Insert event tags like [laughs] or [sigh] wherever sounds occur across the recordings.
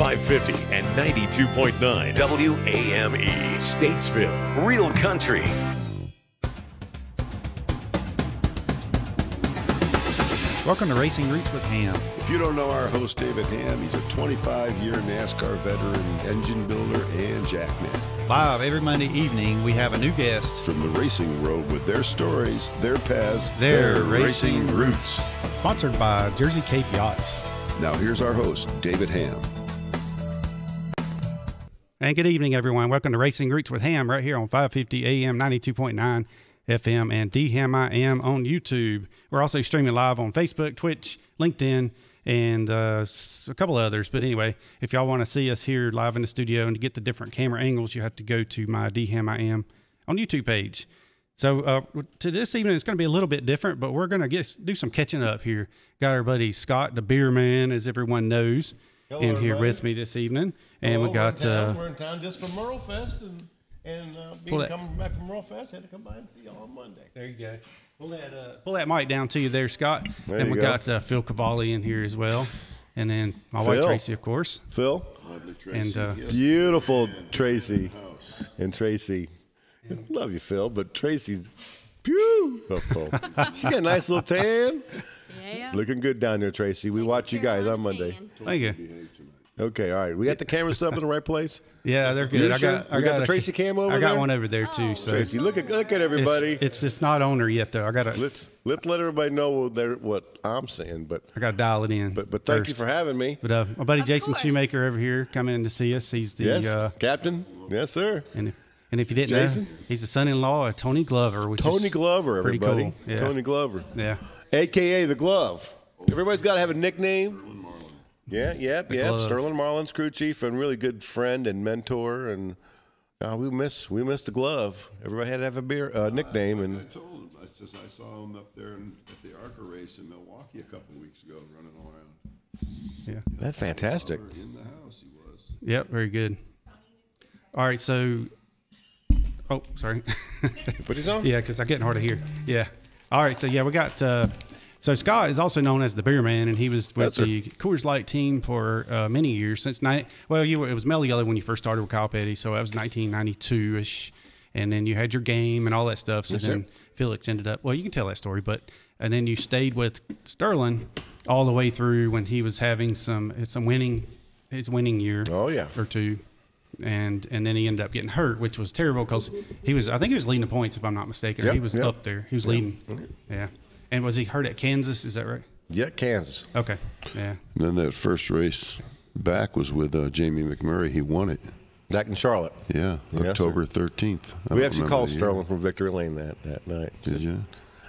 550 and 92.9 WAME. Statesville. Real country. Welcome to Racing Roots with Hamm. If you don't know our host, David Hamm, he's a 25 year NASCAR veteran, engine builder, and jackman. Live every Monday evening, we have a new guest. From the racing world with their stories, their paths, Their racing roots. Sponsored by Jersey Cape Yachts. Now, here's our host, David Hamm. And good evening, everyone. Welcome to Racing Roots with Hamm right here on 550 AM, 92.9 FM, and DHammiam on YouTube. We're also streaming live on Facebook, Twitch, LinkedIn, and uh, a couple others. But anyway, if y'all want to see us here live in the studio and to get the different camera angles, you have to go to my DHammiam on YouTube page. So uh, to this evening, it's going to be a little bit different, but we're going to get do some catching up here. Got our buddy Scott, the beer man, as everyone knows, Hello, in here everybody. with me this evening, and Well, we got. We're in, town. Uh, we're in town just for Merle Fest, and and uh, being coming back from Merle Fest, had to come by and see y'all on Monday. There you go. Pull that uh, pull that mic down to you there, Scott. There and you we go. got uh, Phil Cavali in here as well, and then my wife Traci, of course. Phil, lovely Traci, And uh, beautiful Traci, and Traci. Love you, Phil, but Traci's beautiful. [laughs] She's got a nice little tan. Yeah. Looking good down there, Traci. We watch you guys on Monday. thank you. Okay, all right. We got the camera set up in the right place. [laughs] Yeah, they're good. You I sure? got I We got got the a- Traci cam over I got there? one over there too. So Traci, look at look at it's, everybody. it's it's not on her yet though. I got to let's let's let everybody know what, they're, what I'm saying. But I got to dial it in. but but thank you first. for having me. But uh, my buddy Of Jason course. Shoemaker over here coming in to see us. He's the Yes, uh, Captain. Yes, sir. and if, and if you didn't Jason? know, he's the son-in-law of Tony Glover. Which Tony is Glover, pretty everybody. cool. Yeah. Tony Glover. Yeah. AKA the glove. Everybody's got to have a nickname. Yeah, yeah, yeah. Glove. Sterling Marlin's crew chief and really good friend and mentor, and uh, we miss we miss the glove. Everybody had to have a beer uh, nickname, I and I told him, I says I saw him up there in, at the ARCA race in Milwaukee a couple of weeks ago running around. Yeah. that's fantastic. In the house, he was. Yep. Very good. All right. So. Oh, sorry. [laughs] Put his on. Yeah, because I'm getting hard to hear. Yeah. All right. So yeah, we got. Uh, so Scott is also known as the Beer Man, and he was with sir. the Coors Light team for uh, many years since night. Well, you were, it was Mello Yello when you first started with Kyle Petty, so that was 1992 ish, and then you had your game and all that stuff. So Yes, sir. then Felix ended up. Well, you can tell that story, but and then you stayed with Sterling all the way through when he was having some some winning his winning year. Oh, yeah. or two. And and then he ended up getting hurt, which was terrible because he was I think he was leading the points if I'm not mistaken. Yep, he was yep. up there. He was leading. Yeah. And was he hurt at Kansas? Is that right? Yeah, Kansas. Okay. Yeah. And then that first race back was with uh, Jamie McMurray. He won it. Back in Charlotte. Yeah, Yes, October 13th. We actually called. Sterling from Victory Lane that, that night. Did you?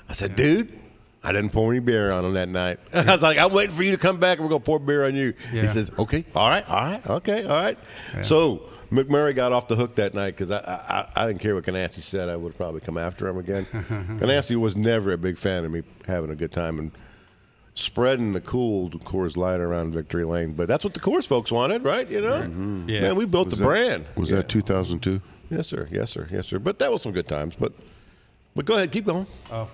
I said, dude, I didn't pour any beer on him that night. [laughs] I was like, I'm waiting for you to come back and we're going to pour beer on you. Yeah. He says, okay, all right, all right, okay, all right. So McMurray got off the hook that night because I, I, I didn't care what Ganassi said. I would probably come after him again. [laughs] Ganassi was never a big fan of me having a good time and spreading the cool Coors Light around Victory Lane. But that's what the Coors folks wanted, right? You know? Mm-hmm. Yeah. Man, we built Was the that- brand. Was Yeah. that 2002? Yes, sir. Yes, sir. Yes, sir. But that was some good times. But but go ahead, keep going. Oh.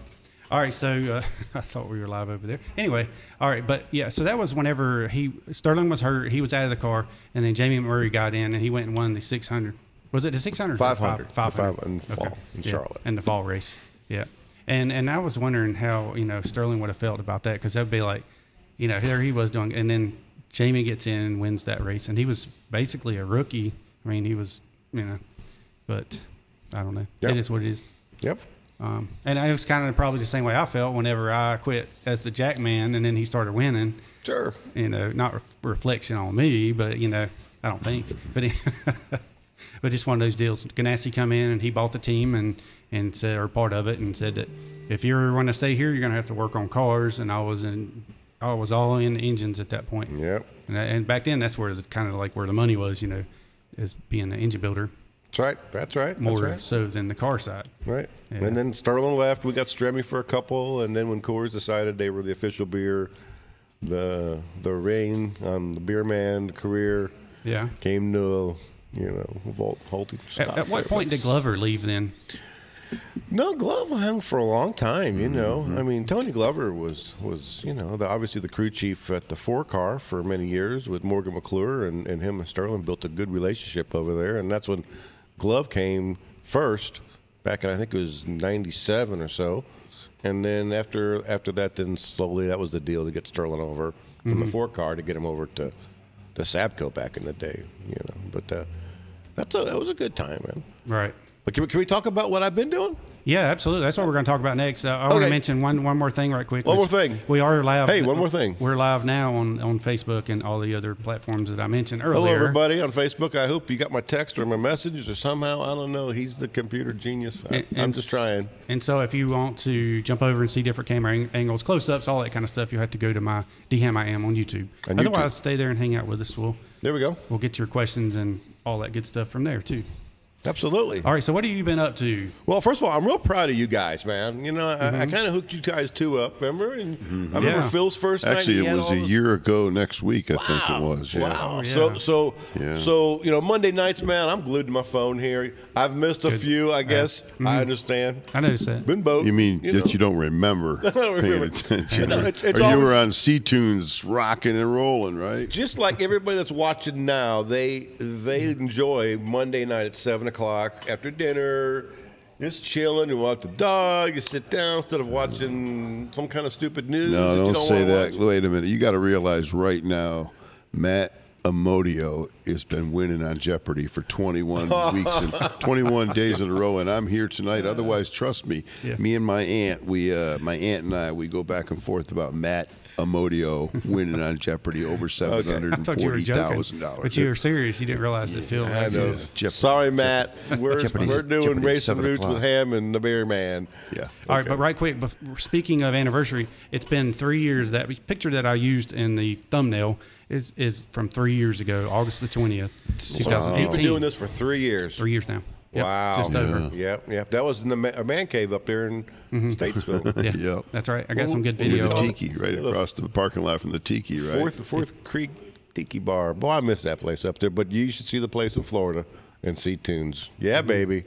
All right. So uh, [laughs] I thought we were live over there. Anyway. All right. But yeah. So that was whenever he Sterling was hurt. He was out of the car, and then Jamie Murray got in, and he went and won the 600. Was it the 600? 500. 500 The five- in fall, in Yeah, Charlotte. in the fall race. Yeah. And and I was wondering how you know Sterling would have felt about that because that'd be like, you know, there he was doing, and then Jamie gets in and wins that race, and he was basically a rookie. I mean, he was, you know, but I don't know. Yep. It is what it is. Yep. Um, and it was kind of probably the same way I felt whenever I quit as the Jack man, and then he started winning. Sure. You know, not re- reflection on me, but you know, I don't think. But he, [laughs] but just one of those deals. Ganassi come in and he bought the team and and said or part of it and said that if you're going to stay here, you're going to have to work on cars. And I was in, I was all in engines at that point. Yep. And, and back then, that's where the kind of like where the money was. You know, as being an engine builder That's right. That's right. more That's right. so than the car side. Right. Yeah. And then Sterling left. We got Stremme for a couple, and then when Coors decided they were the official beer, the the reign on the beer man career Yeah. came to a, you know volt halting At, stop. at what point did Glover leave then? No, Glove hung for a long time. You know, mm-hmm. I mean, Tony Glover was was you know the, obviously the crew chief at the four car for many years with Morgan McClure, and, and him and Sterling built a good relationship over there, and that's when Glove came first back in I think it was '97 or so, and then after after that, then slowly that was the deal to get Sterling over from the four car to get him over to to Sabco back in the day. You know, but uh, that's a, that was a good time, man. Right. But can we, can we talk about what I've been doing? Yeah, absolutely. That's what we're going to talk about next. Uh, I want to mention one one more thing right quick. One more thing. We are live. Hey, one more thing. We're live now on, on Facebook and all the other platforms that I mentioned earlier. Hello, everybody on Facebook. I hope you got my text or my messages or somehow. I don't know. He's the computer genius. I, And- I'm just trying. And so, if you want to jump over and see different camera ang- angles, close ups, all that kind of stuff, you have to go to my DHammiam on YouTube. On YouTube. Otherwise, stay there and hang out with us. We'll There we go. we'll get your questions and all that good stuff from there too. Absolutely. All right. So, what have you been up to? Well, first of all, I'm real proud of you guys, man. You know, I, I mm-hmm. kind of hooked you guys two up, remember? And mm-hmm. I remember Yeah. Phil's first. Actually, he it was a those- year ago next week, I think it was. Yeah. Wow. Oh, So so Yeah. so you know Monday nights, man. I'm glued to my phone here. I've missed a few, I guess. I mm-hmm. understand. I noticed that. Been both. You mean you that know. you don't remember [laughs] don't paying attention? No, it's- it's or you were on C-Tunes rocking and rolling, right? just like everybody that's watching now, they they enjoy Monday night at seven o'clock after dinner, just chilling. You walk the dog, you sit down instead of watching some kind of stupid news. No, that don't, don't say that. watch. Wait a minute. You got to realize right now, Matt Amodio has been winning on Jeopardy for 21 [laughs] weeks and 21 days in a row, and I'm here tonight. Otherwise, trust me, Yeah. me and my aunt, we, uh, my aunt and I, we go back and forth about Matt Amodio winning on Jeopardy over [laughs] seven hundred I and thought you were forty joking, thousand dollars. but you were serious. You didn't realize that Phil. I actually- know. Yes, Jeopardy. Sorry, Matt. We're, Jeopardy's- we're doing Jeopardy's racing seven roots with o'clock. Ham and the Beer Man. Yeah. All right, but right quick, bef- speaking of anniversary, it's been three years. That picture that I used in the thumbnail is is from three years ago, August the twentieth, two thousand You've been doing this for three years. Three years now. Yep, Wow. just over. Yep, yep. That was in the ma- a man cave up there in Statesville. [laughs] Yeah, Yep. that's right. I got some good With video. the tiki right across the parking lot from the tiki, right? Fourth Fourth Creek Tiki Bar. Boy, I miss that place up there. But you should see the place in Florida and see tunes. Yeah, Mm-hmm. baby.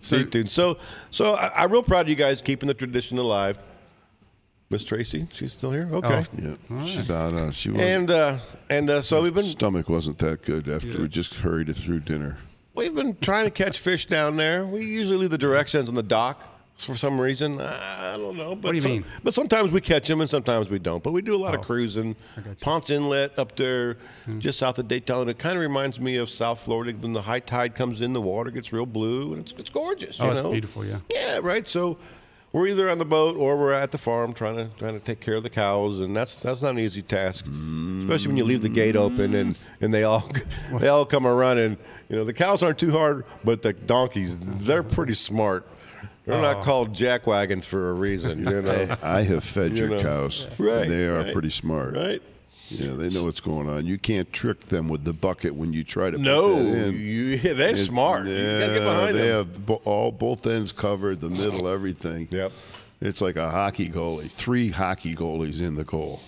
See tunes. So, so I, I'm real proud of you guys keeping the tradition alive. Miss Tracy, she's still here. Okay. Oh. Yeah, she about uh, she was, And uh, and uh, so we've been stomach wasn't that good after we just hurried it through dinner. We've been trying to catch fish down there. We usually leave the directions on the dock for some reason. I don't know. But What do you some- mean? But sometimes we catch them and sometimes we don't. But we do a lot Oh, of cruising. Ponce Inlet up there, Hmm. just south of Daytona. It kind of reminds me of South Florida. When the high tide comes in, the water gets real blue and it's, it's gorgeous. Oh, you it's know? beautiful, yeah. Yeah, right. So. We're either on the boat or we're at the farm trying to trying to take care of the cows, and that's that's not an easy task, especially when you leave the gate open and, and they all [laughs] they all come a running. You know the cows aren't too hard, but the donkeys they're pretty smart. They're not oh. called jack wagons for a reason, you [laughs] know. I have fed You your know. cows. Right, They are right, pretty smart. right? Yeah, they know what's going on. You can't trick them with the bucket when you try to No, put that in. you, they're It's- smart. you gotta get yeah, behind they them. have all both ends covered, the middle, [sighs] everything. Yep. It's like a hockey goalie. Three hockey goalies in the goal.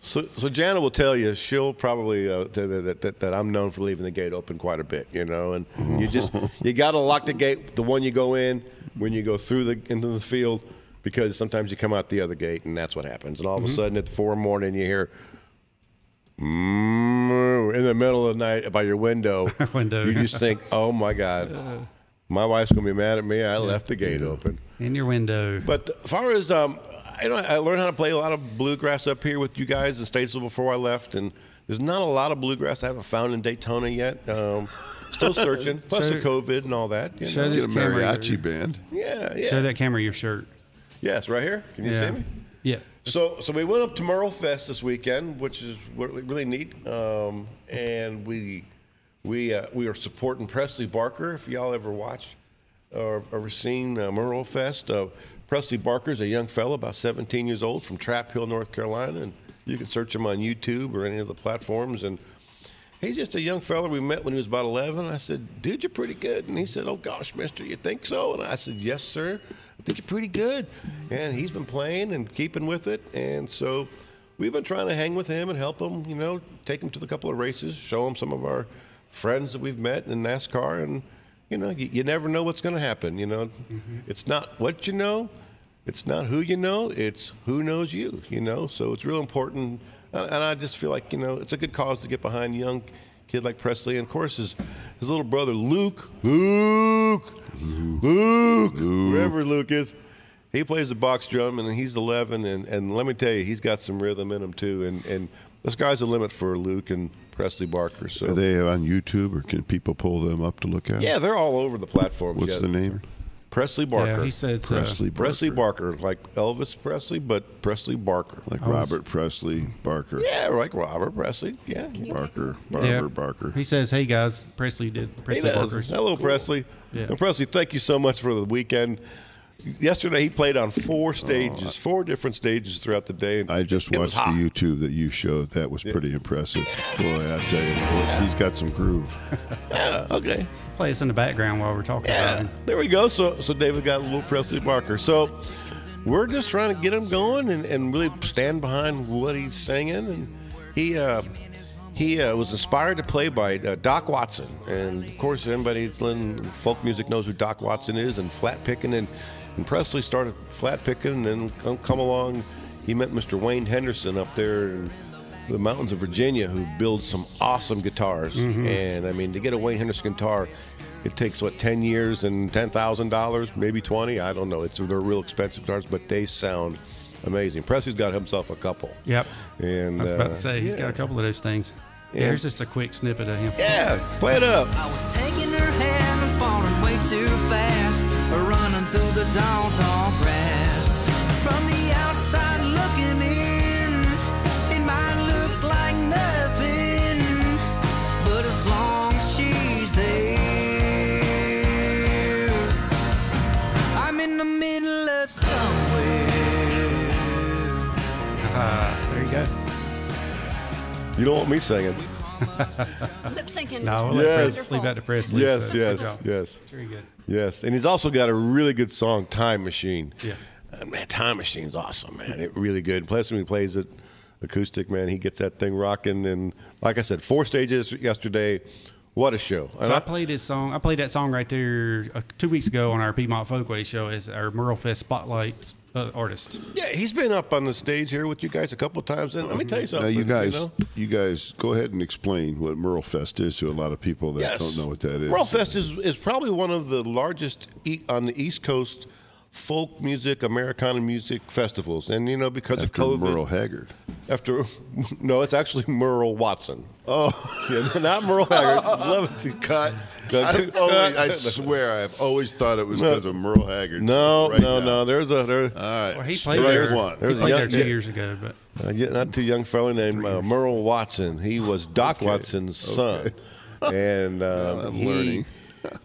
So, so Jana will tell you she'll probably uh, that, that, that, that I'm known for leaving the gate open quite a bit, you know, and you just [laughs] you got to lock the gate, the one you go in when you go through the into the field, because sometimes you come out the other gate and that's what happens, and all of a sudden at four in the morning you hear. Mm, in the middle of the night by your window, [laughs] Window. you just think, "Oh my God, my wife's gonna be mad at me. I left the gate open." in your window. But as far as um, I know, I learned how to play a lot of bluegrass up here with you guys in Statesville before I left, and there's not a lot of bluegrass I haven't found in Daytona yet. Um, still [laughs] searching. Plus the COVID and all that. You show know. this Get a camera. mariachi band. Yeah, yeah. Show that camera your shirt. Yes, right here. Can you yeah. see me? So, so we went up to Merle Fest this weekend, which is really, neat. Um, and we we uh, we are supporting Presley Barker. If y'all ever watched or ever seen uh, Merle Fest, uh, Presley Barker is a young fellow, about 17 years old, from Trap Hill, North Carolina, and you can search him on YouTube or any of the platforms. And he's just a young fella we met when he was about 11. I said, "Dude, you're pretty good." And he said, "Oh gosh, Mister, you think so?" And I said, "Yes, sir. I think you're pretty good." And he's been playing and keeping with it, and so we've been trying to hang with him and help him. You know, take him to the couple of races, show him some of our friends that we've met in NASCAR, and you know, you, you never know what's going to happen. You know, mm-hmm. it's not what you know, it's not who you know, it's who knows you. You know, so it's real important. And and I just feel like you know, it's a good cause to get behind young kid like Presley, and of course his his little brother Luke, Luke, Luke, wherever Luke is. He plays the box drum, and he's 11. And, and let me tell you, he's got some rhythm in him too. And and the sky's the limit for Luke and Presley Barker. So Are they on YouTube, or can people pull them up to look at? yeah, they're all over the platforms. What's yeah. the name? Presley Barker. Yeah, he said it's, uh, Presley Barker. Presley Barker, like Elvis Presley, but Presley Barker. Like was- Robert Presley Barker. yeah, like Robert Presley. Yeah. Barker. Barbara Yeah. Barker. He says, "Hey guys, Presley did Presley does. Barker's Hello, Presley. Yeah. And Presley, thank you so much for the weekend. Yesterday, he played on four stages, four different stages throughout the day. I just watched the. YouTube that you showed. That was pretty impressive. Boy, I tell you, he's got some groove. [laughs] Yeah, okay. Play us in the background while we're talking about Yeah, him. there we go. So, so David got a little Presley Barker. So, we're just trying to get him going and, and really stand behind what he's singing. And he uh, he uh, was inspired to play by uh, Doc Watson, and of course, anybody that's in folk music knows who Doc Watson is, and flat picking. And, and Presley started flat picking, and then come, come along. He met Mr. Wayne Henderson up there in the mountains of Virginia, who builds some awesome guitars. And I mean, to get a Wayne Henderson guitar, it takes what ten years and ten thousand dollars, maybe twenty. I don't know. It's they're real expensive guitars, but they sound amazing. Presley's got himself a couple. Yep. And I was about uh, to say he's yeah. got a couple of those things. Yeah, Yeah. here's just a quick snippet of him. Yeah, play it up. I was taking her hand and falling way too fast, running through the downtown grass. From the outside looking in, it might look like nothing, but as long as she's there, I'm in the middle of somewhere. Uh, there you go. You don't want me singing. Lip syncing. No, we'll let Yes. Presley leave that to Presley. Yes, so yes, yes, Very good. Yes. And he's also got a really good song, "Time Machine." Yeah. Uh, man, Time Machine's awesome, man. It really good. Plus, when he plays it acoustic, man, he gets that thing rocking. And like I said, four stages yesterday. What a show! And So I I- played his song. I played that song right there uh, two weeks ago on our Piedmont Folkway show as our Merle Fest Spotlight uh, artist. yeah, he's been up on the stage here with you guys a couple of times. And let me tell you something. Now, something. you guys, know? you guys, go ahead and explain what Merle Fest is to a lot of people that Yes. don't know what that is. Merle Fest is, is probably one of the largest e- on the East Coast folk music, Americana music festivals. And, you know, because After of COVID. Merle Haggard. After, [laughs] no, it's actually Merle Watson. Oh, [laughs] yeah, not Merle Haggard. Love it. [laughs] Cut. I, always, I swear, I've always thought it was because of Merle Haggard. No, Right no, now. no. There's a there, All right. Well, he played there. one. He There's a played there two yeah. years ago, but uh, yeah, not too young fellow named uh, Merle Watson. He was Doc Watson's son, and um, I'm he- learning.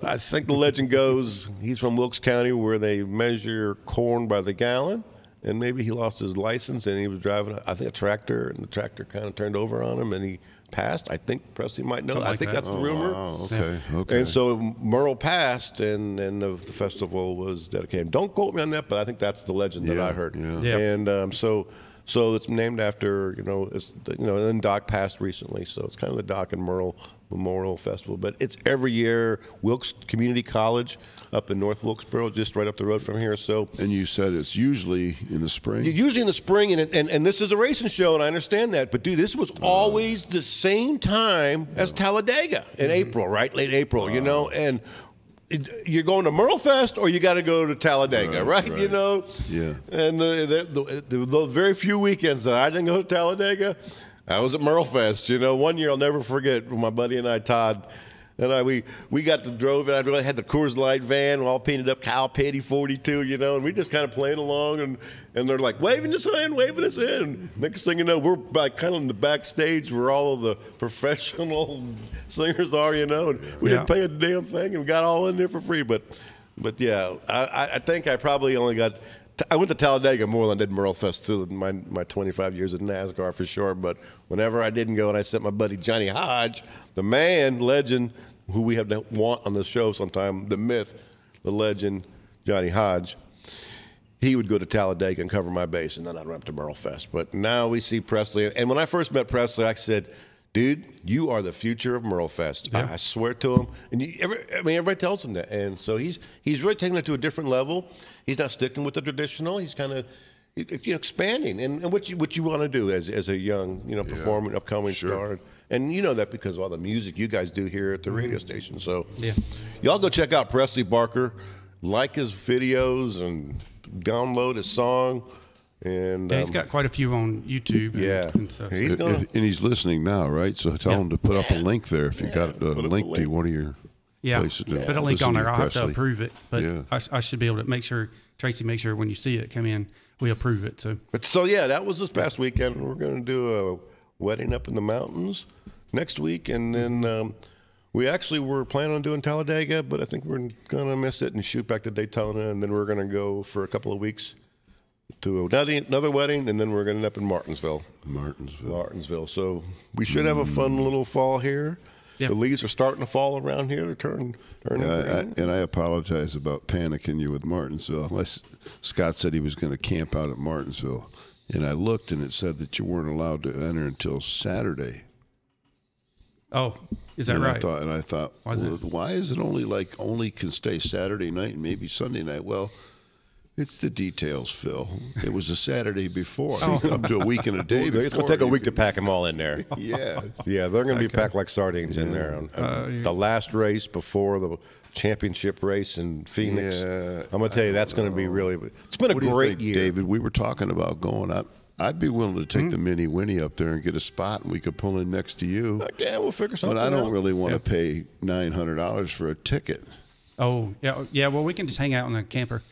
I think the legend goes he's from Wilkes County, where they measure corn by the gallon. And maybe he lost his license, and he was driving, I think, a tractor, and the tractor kind of turned over on him, and he passed. I think Presley might know. Something I like think that. that's the rumor. Oh, okay. Okay. And so Merle passed, and, and the, the festival was dedicated. Don't quote me on that, but I think that's the legend that I heard. yeah. Yeah. And um, so, so it's named after you know, it's you know, and then Doc passed recently, so it's kind of the Doc and Merle Memorial Festival. But it's every year. Wilkes Community College up in North Wilkesboro, just right up the road from here. So and you said it's usually in the spring. Usually in the spring, and, and and this is a racing show, and I understand that. But dude, this was uh. always the same time as Talladega in mm-hmm. April, right? Late April, you uh. know. And it, you're going to Merle Fest, or you got to go to Talladega, Right, right? right. You know. Yeah. And the, the, the, the very few weekends that I didn't go to Talladega, I was at Merlefest. You know, one year I'll never forget. My buddy and I, Todd. And I, we we got to drove it. I really had the Coors Light van, all painted up, Kyle Petty 42, you know, and we just kind of playing along, and and they're like waving us in, waving us in. Next thing you know, we're like kind of in the backstage where all of the professional [laughs] singers are, you know, and we Yeah. didn't pay a damn thing and got all in there for free. But but yeah, I- I think I probably only got. I went to Talladega more than I did Merle Fest through my, my 25 years at NASCAR for sure. But whenever I didn't go and I sent my buddy Johnny Hodge, the man, legend, who we have to want on the show sometime, the myth, the legend, Johnny Hodge, he would go to Talladega and cover my base, and then I'd run up to Merle Fest. But now we see Presley. And when I first met Presley, I said, dude, you are the future of Merlefest. I, I swear to him. And you, every, I mean, everybody tells him that. And so he's he's really taking it to a different level. He's not sticking with the traditional. He's kind of you know, expanding and, and what you what you want to do as as a young you know performer, upcoming star. And you know that because of all the music you guys do here at the radio station. So Yeah. y'all go check out Presley Barker, like his videos and download his song. And Yeah, he's um, got quite a few on YouTube. and- yeah, and stuff. he's gonna. and he's listening now, right? So tell Yeah. him to put up a link there if you got a put up a link to one of your Yeah, places. to put a link listen on there. I'll have to approve it, but Yeah. I, I should be able to make sure Traci make sure when you see it come in, we approve it. So But so yeah, that was this past weekend. We're going to do a wedding up in the mountains next week, and then um, we actually were planning on doing Talladega, but I think we're going to miss it and shoot back to Daytona, and then we're going to go for a couple of weeks to another another wedding, and then we're going to end up in Martinsville. Martinsville. Martinsville. So we should have a fun little fall here. Yeah. The leaves are starting to fall around here. They're turning, turning Yeah, I, green. I, and I apologize about panicking you with Martinsville. Unless Scott said he was going to camp out at Martinsville, and I looked and it said that you weren't allowed to enter until Saturday. oh, is that and right? I thought, and I thought, Why is well, it? why is it only like only can stay Saturday night and maybe Sunday night? Well, it's the details, Phil. It was a Saturday before, [laughs] Oh. up to a week and a day. it's going to take a You week to pack them all in there. [laughs] Yeah, Yeah, they're going to be packed like sardines in there. On, Uh, yeah. The last race before the championship race in Phoenix. Yeah, I'm going to tell you, that's going to be really. It's been a What do you great think, year. David? We were talking about going up. I'd be willing to take Hmm. the Minnie Winnie up there and get a spot, and we could pull in next to you. Heck yeah, we'll figure something out. But I don't out. really want to pay nine hundred dollars for a ticket. oh, yeah, yeah. Well, we can just hang out in the camper.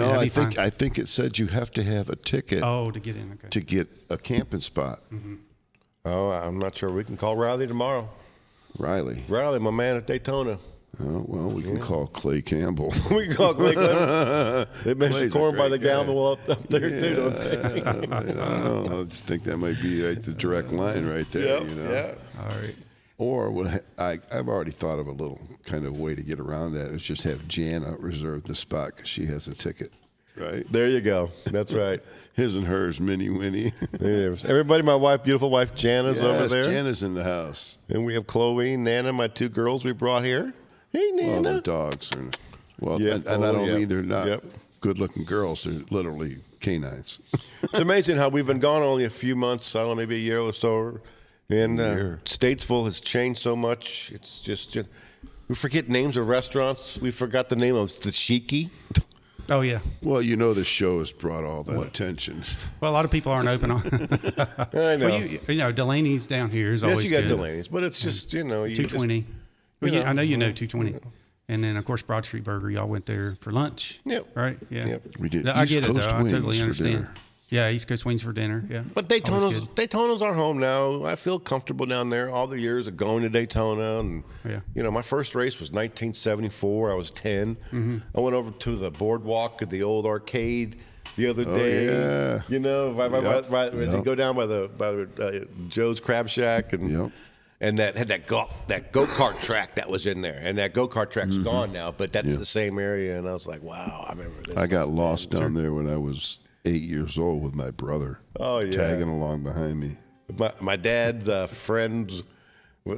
I mean, no, I think fine. I think it said you have to have a ticket oh, to get in. Okay. to get a camping spot. Mm-hmm. Oh, I'm not sure. We can call Riley tomorrow. Riley. Riley, my man at Daytona. Oh, well, we can call Clay Campbell. [laughs] we can call Clay Campbell. [laughs] They mentioned Clay's a corn by the gallon up, up there too, don't they? [laughs] I don't know. I just think that might be like the direct line right there. Yep, you know? All right. Or what I, I've already thought of a little kind of way to get around that is just have Jana reserve the spot because she has a ticket, right? There you go. That's right. [laughs] His and hers, Minnie Winnie. There's everybody, my wife, beautiful wife Jana's over yes, there. Jana's in the house. And we have Chloe, Nana, my two girls we brought here. Hey, Nana. Well, the dogs are. Well, Yep. and, and I Oh, don't yep. mean they're not Yep. good-looking girls. They're literally canines. it's amazing how we've been gone only a few months. I don't know, maybe a year or so. And uh, Statesville has changed so much. It's just, just we forget names of restaurants. We forgot the name of the Shiki. Oh, yeah. well, you know, the show has brought all that attention. Well, a lot of people aren't open on. [laughs] [laughs] I know. well, you, you know, Delaney's down here is yes, always you got good. Delaney's, but it's just you know you Two just- twenty. Well, you you- I know you know two twenty. And then of course Broad Street Burger. Y'all went there for lunch. Yep. Right. Yeah. Yep. We did I East get Coast it though. I wings totally for understand. Dinner. Yeah, East Coast wings for dinner. Yeah. But Daytona's good. Daytona's our home now. I feel comfortable down there. All the years of going to Daytona, and Yeah. you know, my first race was 1974. I was 10. Mm-hmm. I went over to the boardwalk at the old arcade the other day. yeah. You know, right, right, Yep. right, as you go down by the by uh, Joe's Crab Shack, and Yep. and that had that golf that go kart track that was in there, and that go kart track's Mm-hmm. gone now, but that's the same area. And I was like, wow, I remember this. I got lost down there when I was eight years old with my brother. Oh, yeah. tagging along behind me. my, my dad's uh, friends uh,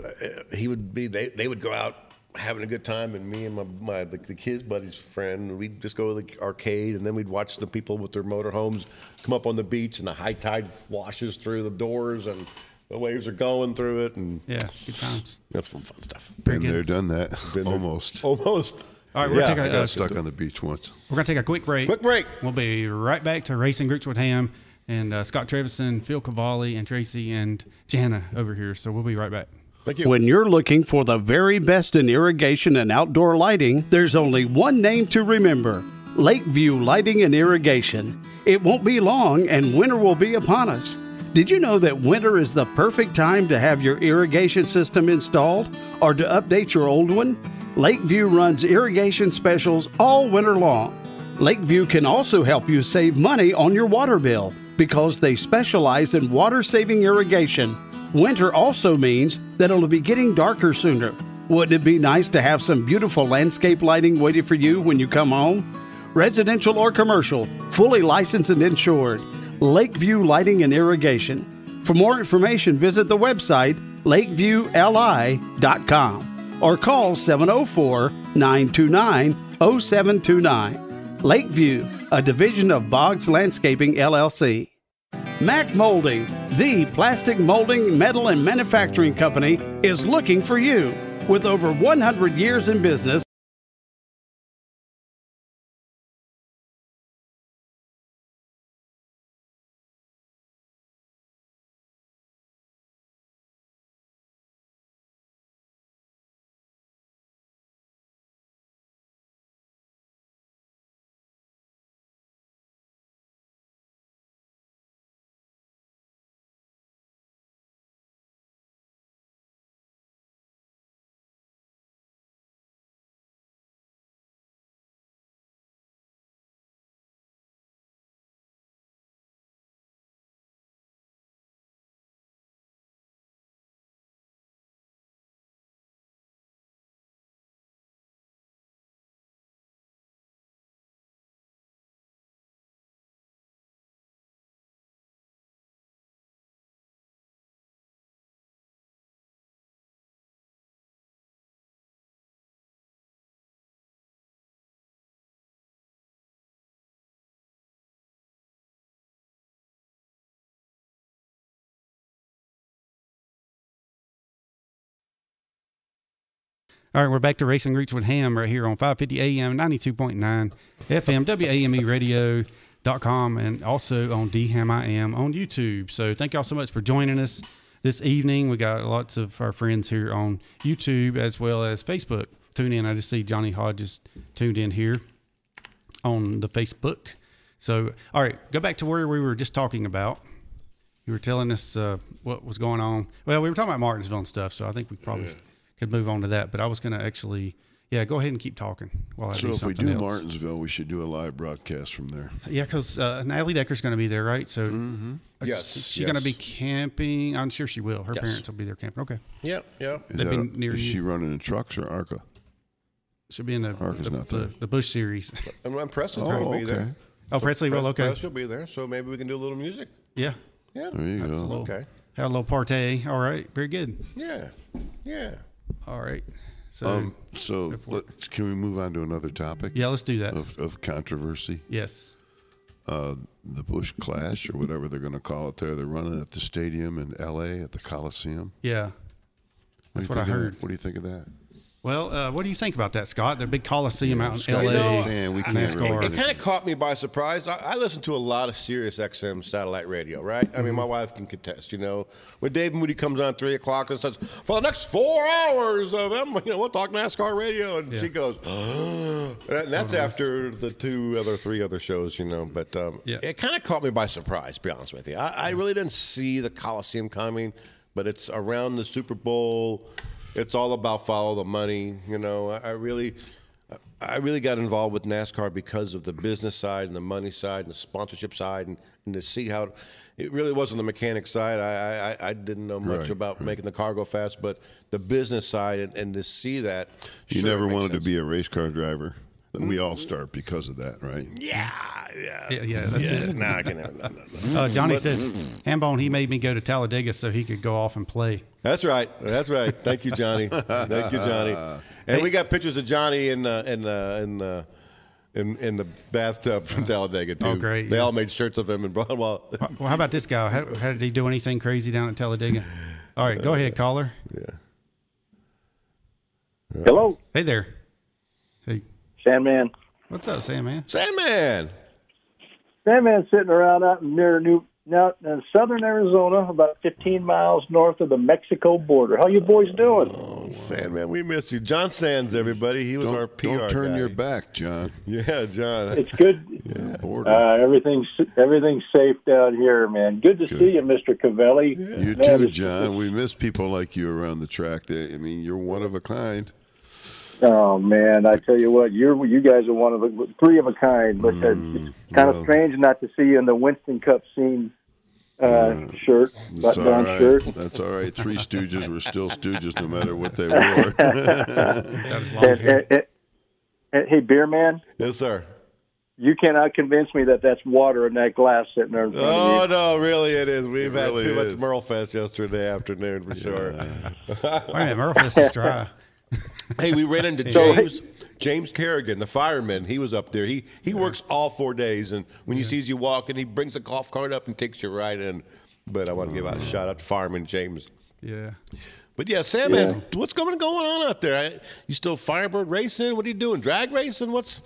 he would be they, they would go out having a good time and me and my, my the, the kids buddy's friend we'd just go to the arcade and then we'd watch the people with their motorhomes come up on the beach and the high tide washes through the doors and the waves are going through it and Yeah. Good times. that's some fun stuff Been there, done that. Been there. Almost. Almost All right, we're Yeah, gonna take a, got uh, stuck on the beach once. we're gonna take a quick break. quick break We'll be right back to Racing Roots with Hamm and uh, Scott Trevisan, Phil Cavali, and Traci and Jana over here. So we'll be right back. thank you When you're looking for the very best in irrigation and outdoor lighting, there's only one name to remember Lakeview Lighting and Irrigation. It won't be long and winter will be upon us. Did you know that winter is the perfect time to have your irrigation system installed or to update your old one? Lakeview runs irrigation specials all winter long. Lakeview can also help you save money on your water bill because they specialize in water saving irrigation. Winter also means that it'll be getting darker sooner. Wouldn't it be nice to have some beautiful landscape lighting waiting for you when you come home? Residential or commercial, fully licensed and insured. Lakeview Lighting and Irrigation. For more information, visit the website lakeviewli.com or call 704 929 0729. Lakeview, a division of Boggs Landscaping LLC. Mac Molding, the plastic molding, metal, and manufacturing company, is looking for you. With over 100 years in business, All right, we're back to Racing Roots with Hamm right here on 550 AM, 92.9 FM, WAMEradio.com, and also on DHammiam on YouTube. So thank y'all so much for joining us this evening. We got lots of our friends here on YouTube as well as Facebook. Tune in. I just see Johnny Hodges tuned in here on the Facebook. So, all right, go back to where we were just talking about. You were telling us uh, what was going on. Well, we were talking about Martinsville and stuff, so I think we probably could move on to that. But I was going to actually, yeah, go ahead and keep talking while I So do if we do else. Martinsville, we should do a live broadcast from there. Yeah, because uh, Natalie Decker's going to be there, right? So, Yes, is she going to be camping? I'm sure she will. Her Yes. parents will be there camping. Okay, Yep, yep. Is, that a- near is you. she running in trucks or ARCA? she'll be in the Arca's the, not the, there. the Busch series. I'm Preston's Oh, going to be there. Oh, Presley will. Press- Okay, Press will be there, so maybe we can do a little music. yeah, Yeah. There you go. Okay. have a little party. All right, very good. Yeah. Yeah. All right, so Um, so let's, can we move on to another topic yeah, let's do that. of, of controversy? Yes. Uh, the Busch Clash, or whatever they're going to call it there. They're running at the stadium in L.A. at the Coliseum. Yeah. What That's what I heard. What do you think of that? Well, uh, what do you think about that, Scott? The big Coliseum out in Scott, LA. a fan. We can't NASCAR. really It kind of caught me by surprise. I, I listen to a lot of Sirius XM satellite radio, right? I mean, my wife can contest. You know, when Dave Moody comes on three o'clock and says, "For the next four hours of them, you know, we'll talk NASCAR radio," and she goes, [gasps] and that's after the two other, three other shows, you know. But um, Yeah. it kind of caught me by surprise. To be honest with you, I, I really didn't see the Coliseum coming, but it's around the Super Bowl. It's all about follow the money. You know, I, I really. I really got involved with NASCAR because of the business side and the money side and the sponsorship side, and, and to see how it really wasn't the mechanic side. I I, I didn't know much Right, about making the car go fast, but the business side and, and to see that. You sure, never wanted sense. to be a race car driver. And we all start because of that, right? Yeah, yeah, Yeah, yeah, that's it. No, I can, no, no, no. Uh, Johnny says, Hambone, he made me go to Talladega so he could go off and play. That's right. That's right. Thank you, Johnny. Thank you, Johnny. And we got pictures of Johnny in uh, in uh, in. Uh, in, in the bathtub from Talladega too. Oh, great, They yeah. all made shirts of him and brought him all. Well, how about this guy? How, how did he do anything crazy down at Talladega? All right, go ahead, caller. Yeah. Hello, Hey there. Hey, Sandman. what's up, Sandman? man? Sandman. Sandman's sitting around out near New, out in southern Arizona, about 15 miles north of the Mexico border. How you boys doing? Oh, Sandman, we missed you. John Sands, everybody. He was Don't, our PR don't turn guy. your back, John. [laughs] Yeah, John. It's good. [laughs] Border. Uh, everything's everything's safe down here, man. Good to see you, Mr. Cavali. you Man, too, John. We miss people like you around the track. They, I mean, you're one of a kind. Oh man, I tell you what, you're you guys are one of the three of a kind. But uh, Mm, it's kind of strange not to see you in the Winston Cup scene uh, shirt, That's button down right. shirt. That's all right. Three [laughs] Stooges were still Stooges no matter what they [laughs] wore. And, and- and- hey, beer man. Yes, sir. you cannot convince me that that's water in that glass sitting there in front Oh of you. no, really it is. We've had really too is. much Merlefest yesterday afternoon for sure. Wait a minute, Murphys is dry. Hey, we ran into [laughs] James James Kerrigan, the fireman. He was up there. He he works all four days, and when he sees you walking, he brings a golf cart up and takes you right in. But I want to give out a oh. shout out to fireman James. Yeah. But yeah, Sam, man, what's going going on out there? You still Firebird racing? What are you doing? Drag racing? What's?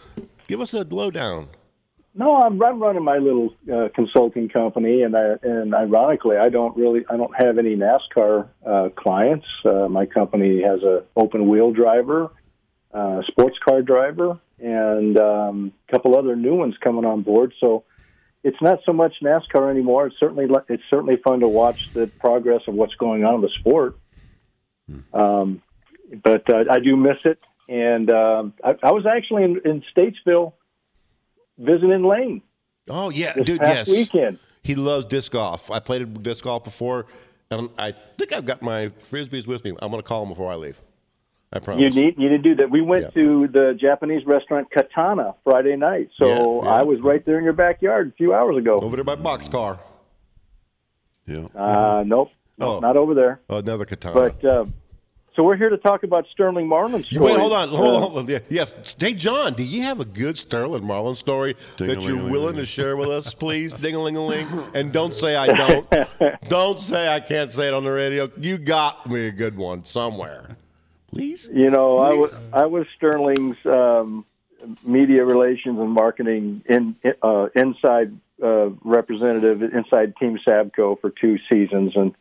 Give us a lowdown. No, I'm, I'm running my little uh, consulting company, and I, and ironically, I don't really I don't have any NASCAR uh, clients. Uh, my company has a open wheel driver, uh, sports car driver, and um, a couple other new ones coming on board. So it's not so much NASCAR anymore. It's certainly it's certainly fun to watch the progress of what's going on in the sport. Um, but uh, I do miss it, and um, I, I was actually in, in Statesville visiting Lane Oh yeah, dude. yes, weekend. he loves disc golf. I played disc golf before, and I think I've got my frisbees with me. I'm going to call him before I leave. I promise. You need you need to do that. We went Yeah. to the Japanese restaurant Katana Friday night, so Yeah, yeah. I was right there in your backyard a few hours ago. over there by boxcar. Yeah. Uh, nope, Oh. not over there. Oh, another katana. But uh, so we're here to talk about Sterling Marlin You- story. Wait, hold on, hold on, hold on. Yes, hey John, do you have a good Sterling Marlin story that you're willing to share with us, please? [laughs] Ding a ling a ling, and don't say I don't. [laughs] don't say I can't say it on the radio. You got me a good one somewhere, please. You know, I was I was Sterling's um, media relations and marketing in uh, inside uh, representative inside Team Sabco for two seasons and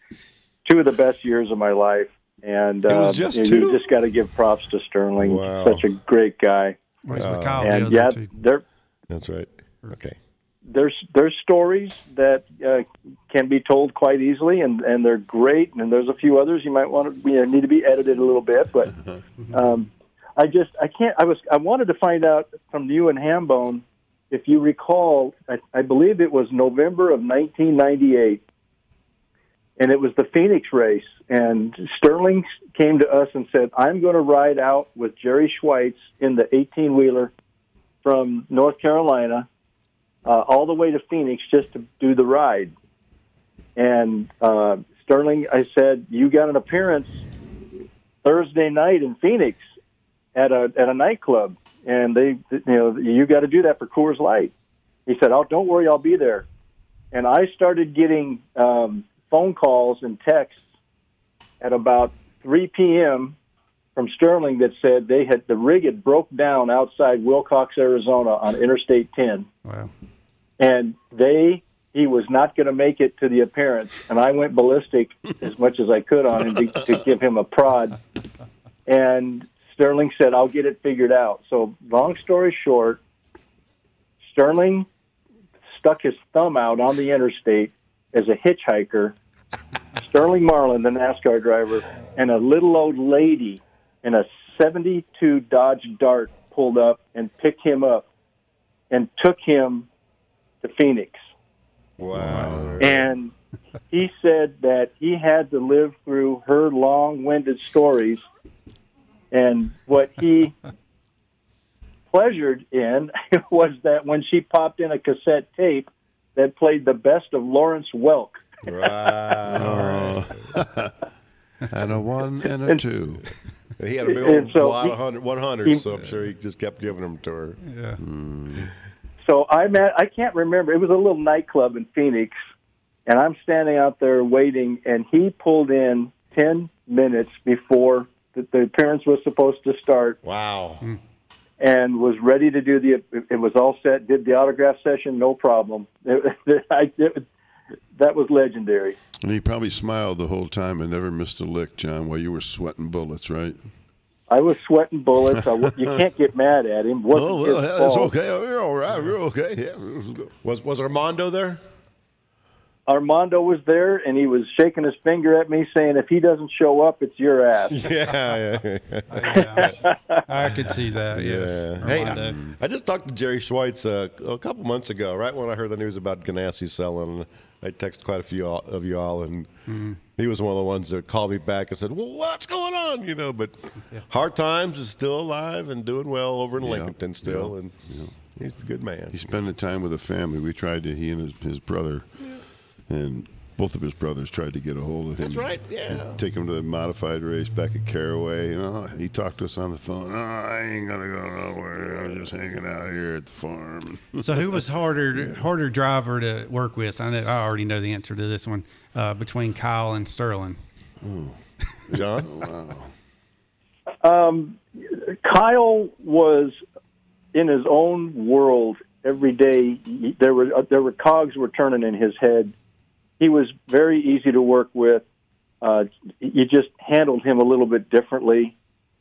two of the best years of my life. And It was uh, just you, two? you just got to give props to Sterling. Wow. Such a great guy. Where's McCall And other yeah, two? there That's right. Okay. there's there's stories that uh, can be told quite easily, and, and they're great. And there's a few others you might want to you know, need to be edited a little bit, but [laughs] um, I just I can't. I was I wanted to find out from you and Hambone if you recall. I, I believe it was November of 1998, and it was the Phoenix race. And Sterling came to us and said, "I'm going to ride out with Jerry Schweitz in the 18 wheeler from North Carolina." uh, all the way to Phoenix just to do the ride. And uh, Sterling, I said, you got an appearance Thursday night in Phoenix at a at a nightclub, and they, you know, you got to do that for Coors Light. He said, "Oh, don't worry, I'll be there." And I started getting um, phone calls and texts at about 3 p.m. from Sterling that said they had the rig had broke down outside Willcox, Arizona, on Interstate 10 Wow. and they he was not going to make it to the appearance and i went ballistic [laughs] as much as i could on him to, to give him a prod and sterling said i'll get it figured out so long story short sterling stuck his thumb out on the interstate as a hitchhiker sterling marlin the nascar driver and a little old lady in a 72 dodge dart pulled up and picked him up and took him to Phoenix. Wow. And he said that he had to live through her long winded stories. And what he pleasured in [laughs] was that when she popped in a cassette tape that played the best of Lawrence Welk. Wow. and a one and a two. he had a big And old so lot he- of hundred, 100, he- so I'm sure he just kept giving them to her. Yeah. Mm. So I'm at, I can't remember. It was a little nightclub in Phoenix, and I'm standing out there waiting, and he pulled in 10 minutes before the, the appearance was supposed to start Wow. and was ready to do the, it was all set, did the autograph session, no problem. It, [laughs] I, it, that was legendary. And he probably smiled the whole time and never missed a lick, John, while you were sweating bullets, right? I was sweating bullets. I, w- you [laughs] can't get mad at him. Wasn't Oh, his that's fault. okay. Oh, You're all right. You're okay. Yeah. Was was Armando there? Armando was there, and he was shaking his finger at me, saying, "If he doesn't show up, it's your ass." Yeah. [laughs] yeah. Yeah. I could see that. Yes. Yeah. Hey, I, I just talked to Jerry Schweitz uh, a couple months ago, right when I heard the news about Ganassi selling. I texted quite a few of you all, and he was one of the ones that called me back and said, "Well, what's going on?" You know, but Hard Times is still alive and doing well over in Yeah. Lincoln still, Yeah. and He's a good man. He's spending time with the family. We tried to, he and his, his brother, and both of his brothers tried to get a hold of him. That's right, yeah. Take him to the modified race back at Caraway. You know, he talked to us on the phone. Oh, I ain't gonna go nowhere. I'm just hanging out here at the farm. [laughs] So who was harder [laughs] harder driver to work with? I know I already know the answer to this one. Uh, between Kyle and Sterling. Oh. John? [laughs] wow. Um, Kyle was in his own world every day. There were uh, there were cogs were turning in his head. He was very easy to work with. Uh, you just handled him a little bit differently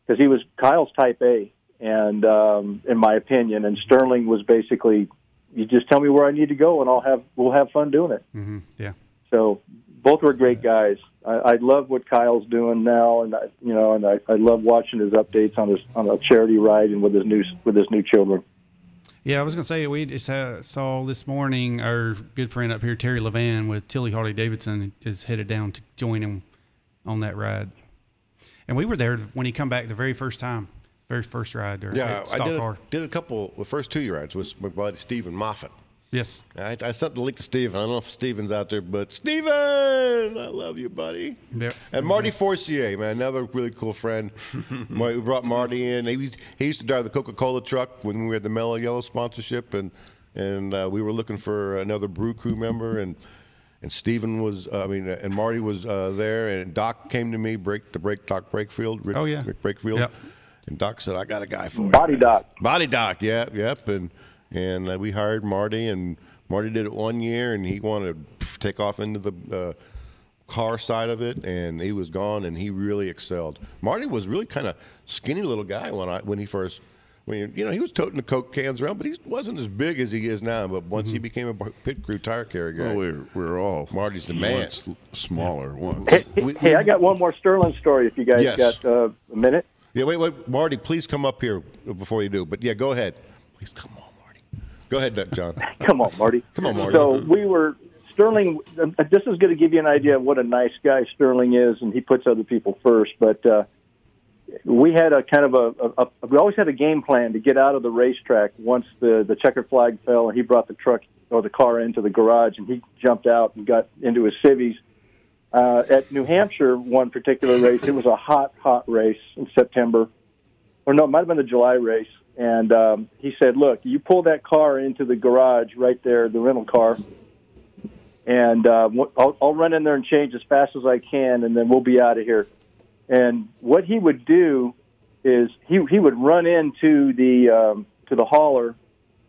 because he was Kyle's Type A, and um, in my opinion, and Sterling was basically, you just tell me where I need to go, and I'll have we'll have fun doing it. hmm Yeah. So both were great guys. I, I love what Kyle's doing now, and I, you know, and I, I love watching his updates on his on a charity ride and with his new with his new children. Yeah, I was gonna say we just uh, saw this morning our good friend up here, Terry Levan, with Tilly Harley Davidson, is headed down to join him on that ride. And we were there when he come back the very first time, very first ride. Or Yeah, I did car. a, did a couple. The first two rides was my buddy Stephen Moffat. Yes. I, I sent the link to Steven. I don't know if Steven's out there, but Steven, I love you, buddy. Yep. And Marty Forcier, man, another really cool friend. [laughs] Mar- we brought Marty in. He, he used to drive the Coca Cola truck when we had the Mello Yello sponsorship, and and uh, we were looking for another Brew Crew member, and and Steven was, uh, I mean, uh, and Marty was uh, there, and Doc came to me, break the break Doc Brakefield, Rick, Oh, yeah. Rick Brakefield, Yep. and Doc said, I got a guy for you. Body doc. Body Doc, yeah, yep, and and uh, we hired Marty, and Marty did it one year, and he wanted to take off into the uh, car side of it, and he was gone, and he really excelled. Marty was really kind of skinny little guy when I when he first. When, you know, he was toting the Coke cans around, but he wasn't as big as he is now. But once he became a pit crew tire carrier guy, Well, we're, we're all Marty's the man. once smaller once. Hey, We- hey, I got one more Sterling story. If you guys Yes. got uh, a minute. yeah, wait, wait, Marty, please come up here before you do. But yeah, go ahead. Please come on, Marty. Go ahead, John. [laughs] Come on, Marty. Come on, Marty. So we were Sterling. uh, This is going to give you an idea of what a nice guy Sterling is, and he puts other people first. But uh, we had a kind of a, a, a we always had a game plan to get out of the racetrack once the the checkered flag fell, and he brought the truck or the car into the garage, and he jumped out and got into his civvies. Uh, at New Hampshire, one particular race, it was a hot, hot race in September, or no, it might have been the July race. And um, he said, "Look, you pull that car into the garage right there, the rental car, and uh, I'll, I'll run in there and change as fast as I can, and then we'll be out of here." And what he would do is he he would run into the um, to the hauler,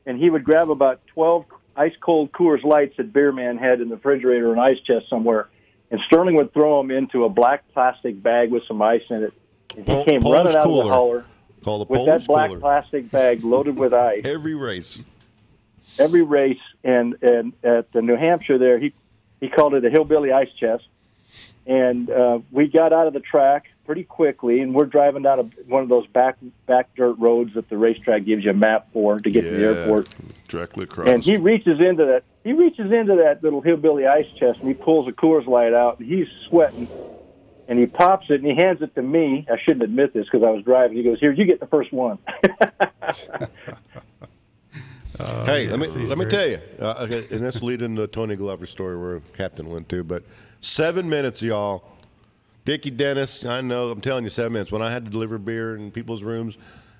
and he would grab about twelve ice cold Coors Lights that Beer Man had in the refrigerator and ice chest somewhere, and Sterling would throw them into a black plastic bag with some ice in it. And he came running out of the hauler Call the with Polish that black cooler. plastic bag loaded with ice [laughs] Every race. every race and and at the New Hampshire there he he called it a hillbilly ice chest and uh, we got out of the track pretty quickly and we're driving down a, one of those back back dirt roads that the racetrack gives you a map for to get to the airport Directly across. and he reaches into that he reaches into that little hillbilly ice chest and he pulls a Coors Light out and he's sweating and he pops it and he hands it to me. I shouldn't admit this because I was driving. He goes, "Here, you get the first one." [laughs] hey, let me yes, he's let me tell you, uh, okay, and this will lead into Tony Glover's story where Captain went to. But seven minutes, y'all. Dickie Dennis, I know. I'm telling you, seven minutes. When I had to deliver beer in people's rooms,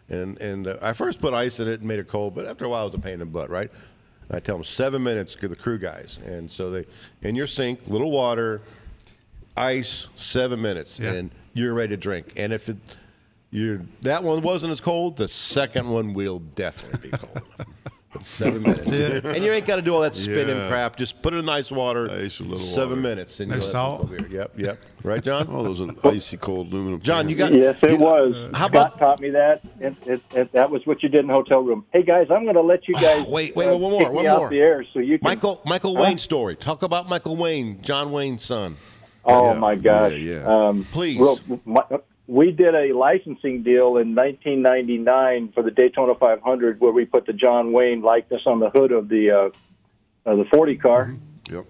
and and uh, I first put ice in it and made it cold, but after a while, it was a pain in the butt, right? And I tell them seven minutes to the crew guys, and so they in your sink, little water, ice, seven minutes, Yeah. and you're ready to drink. And if it you're, that one wasn't as cold, the second one will definitely be cold. [laughs] But seven minutes, and you ain't got to do all that spinning Yeah. crap. Just put it in ice water. Ice, a little seven water. minutes, and No you'll have salt? beer. Yep, yep. Right, John? All those are icy cold aluminum. John, you got Yes, it you- was. How Scott about taught me that. It, it, it, that was what you did in the hotel room. Hey guys, I'm going to let you guys Wait, wait, uh, one more, one more. the air so you can. Michael Michael Huh? Wayne's story? Talk about Michael Wayne, John Wayne's son. Oh Yeah, my gosh! yeah, yeah. Um, Please. well, my, we did a licensing deal in 1999 for the Daytona 500, where we put the John Wayne likeness on the hood of the uh, of the 40 car. Yep.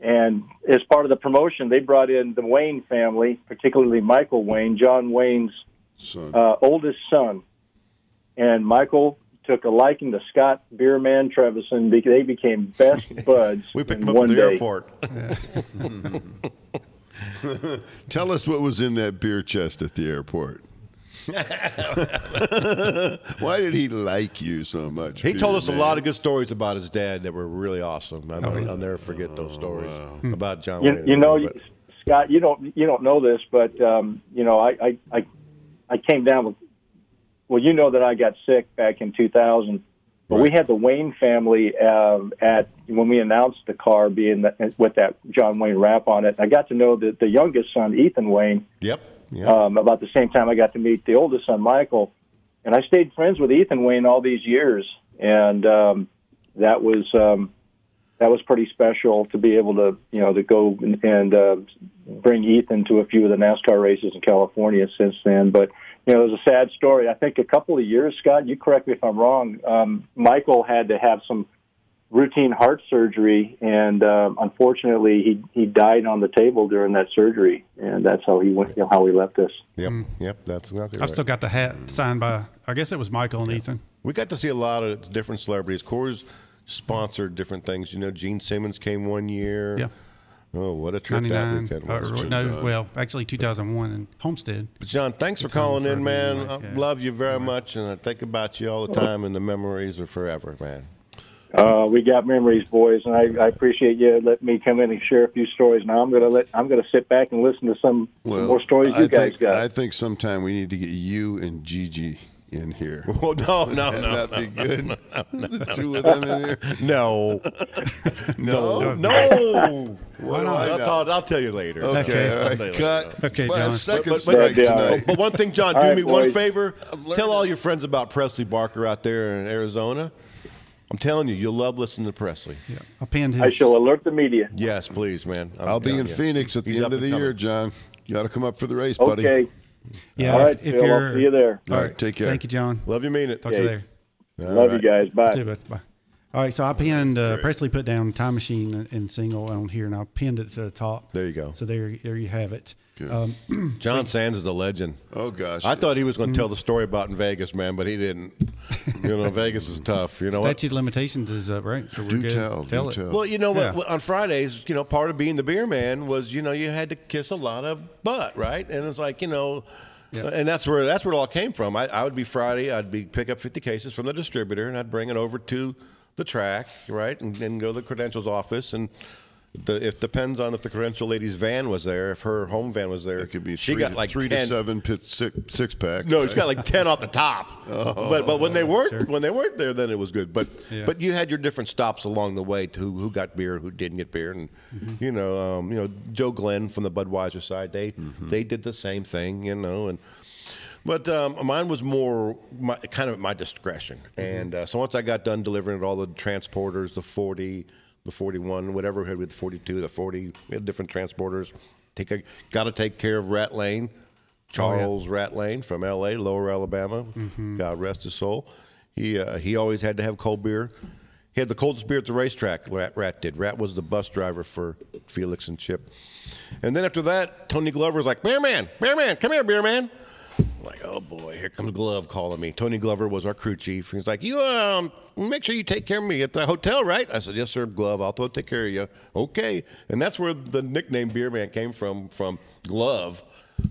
And as part of the promotion, they brought in the Wayne family, particularly Michael Wayne, John Wayne's Son. uh, oldest son. And Michael took a liking to Scott Beerman Trevisan. They became best [laughs] buds. We picked in him up one at the day. airport. [laughs] [laughs] Tell us what was in that beer chest at the airport. [laughs] Why did he like you so much? He told us a lot of good stories about his dad that were really awesome. I will I'll never forget those stories about John. Oh, You, Wayne you know, but- Scott, you don't you don't know this, but um, you know, I, I I I came down with. Well, you know that I got sick back in 2000, but we had the Wayne family um, at when we announced the car being that, with that John Wayne wrap on it. I got to know the the youngest son, Ethan Wayne. Yep. Yep. Um, about the same time, I got to meet the oldest son, Michael, and I stayed friends with Ethan Wayne all these years, and um, that was um, that was pretty special to be able to you know to go and, and uh, bring Ethan to a few of the NASCAR races in California since then. But you know, it was a sad story. I think a couple of years, Scott, you correct me if I'm wrong. Um, Michael had to have some routine heart surgery, and um, unfortunately, he he died on the table during that surgery, and that's how he went. You know, how he left us. Yep. Yep. That's exactly I've right. still got the hat signed by, I guess it was Michael and Ethan. We got to see a lot of different celebrities. Coors sponsored different things. You know, Gene Simmons came one year. Yeah. Oh, what a trip that 99. weekend uh, was. no, well, actually 2001 in Homestead. But John, thanks for calling in, man. Right, I yeah. love you very much, and I think about you all the time, and the memories are forever, man. Uh, we got memories, boys, and I, I appreciate you letting me come in and share a few stories. Now I'm gonna let I'm gonna sit back and listen to some, some Well, more stories you I guys think, got. I think sometime we need to get you and Gigi in here. [laughs] Well, no, no, Wouldn't no, that no, be good? no, no, [laughs] the two of them in here. [laughs] No, no, No? no. Why not? I'll, tell, I'll tell you later. Okay, all I'll right, cut. Okay, Last John. Second But- but- strike but- tonight. But one thing, John, do right, me one favor. Tell all your friends about Presley Barker out there in Arizona. I'm telling you, you'll love listening to Presley. I pinned his. I shall alert the media. Yes, please, man. I'm I'll be telling in you. Phoenix at the He's end of the year. John. You got to come up for the race, buddy. Okay. Yeah, All right, if, if Phil. you're. I'll see you there. All right, take care. Thank you, John. Love you, mean it. Talk to you Okay. later. All Love right. you guys. Bye. You, bud. Bye. All right, so I pinned uh. Presley put down Time Machine and- and single on here, and I pinned it to the top. There you go. So there, there you have it. Good. Um, [clears throat] John Sands is a legend. Oh gosh. I thought he was going Mm. to tell the story about in Vegas, man, but he didn't. [laughs] You know, Vegas was tough. You know what? statute of limitations is up, right? So we're Do good. tell, do it. tell. Well, you know Yeah. what? On Fridays, you know, part of being the beer man was, you know, you had to kiss a lot of butt, right? And it's like, you know, and that's where that's where it all came from. I, I would be Friday, I'd be pick up 50 cases from the distributor, and I'd bring it over to the track, right, and then go to the credentials office and. The, it depends on if the credential lady's van was there. If her home van was there, it could be she three, got like three 10, to seven pit six, six pack. no, she's got like ten off the top. but but when they weren't Sure. when they weren't there, then it was good. But Yeah. but you had your different stops along the way to who, who got beer, who didn't get beer, and you know um, you know Joe Glenn from the Budweiser side, they they did the same thing, you know, and. But um, mine was more my, kind of at my discretion, and uh, so once I got done delivering it, all the transporters, the forty, the forty-one, whatever we had with the forty-two, the forty, we had different transporters. Take a, got to take care of Rat Lane, Charles Rat Lane from L.A., Lower Alabama. God rest his soul. He uh, he always had to have cold beer. He had the coldest beer at the racetrack. Rat, Rat did. Rat was the bus driver for Felix and Chip. And then after that, Tony Glover was like, "Beer man, beer man, come here, beer man." Like, oh boy, here comes Glove calling me. Tony Glover was our crew chief. He's like, you um, make sure you take care of me at the hotel, right? I said, yes, sir, Glove. I'll take care of you. Okay. And that's where the nickname Beer Man came from, from Glove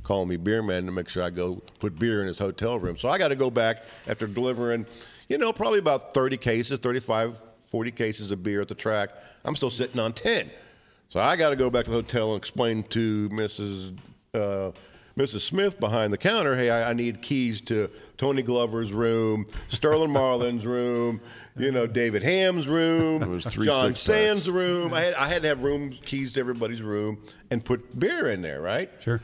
calling me Beer Man to make sure I go put beer in his hotel room. So I got to go back after delivering, you know, probably about 30 cases, 35, 40 cases of beer at the track. I'm still sitting on 10. So I got to go back to the hotel and explain to Mrs. Uh, Mrs. Smith behind the counter, hey, I, I need keys to Tony Glover's room, Sterling Marlin's room, you know, David Hamm's room, was three John. Sands' room. I had, I had to have room keys to everybody's room and put beer in there, right? Sure.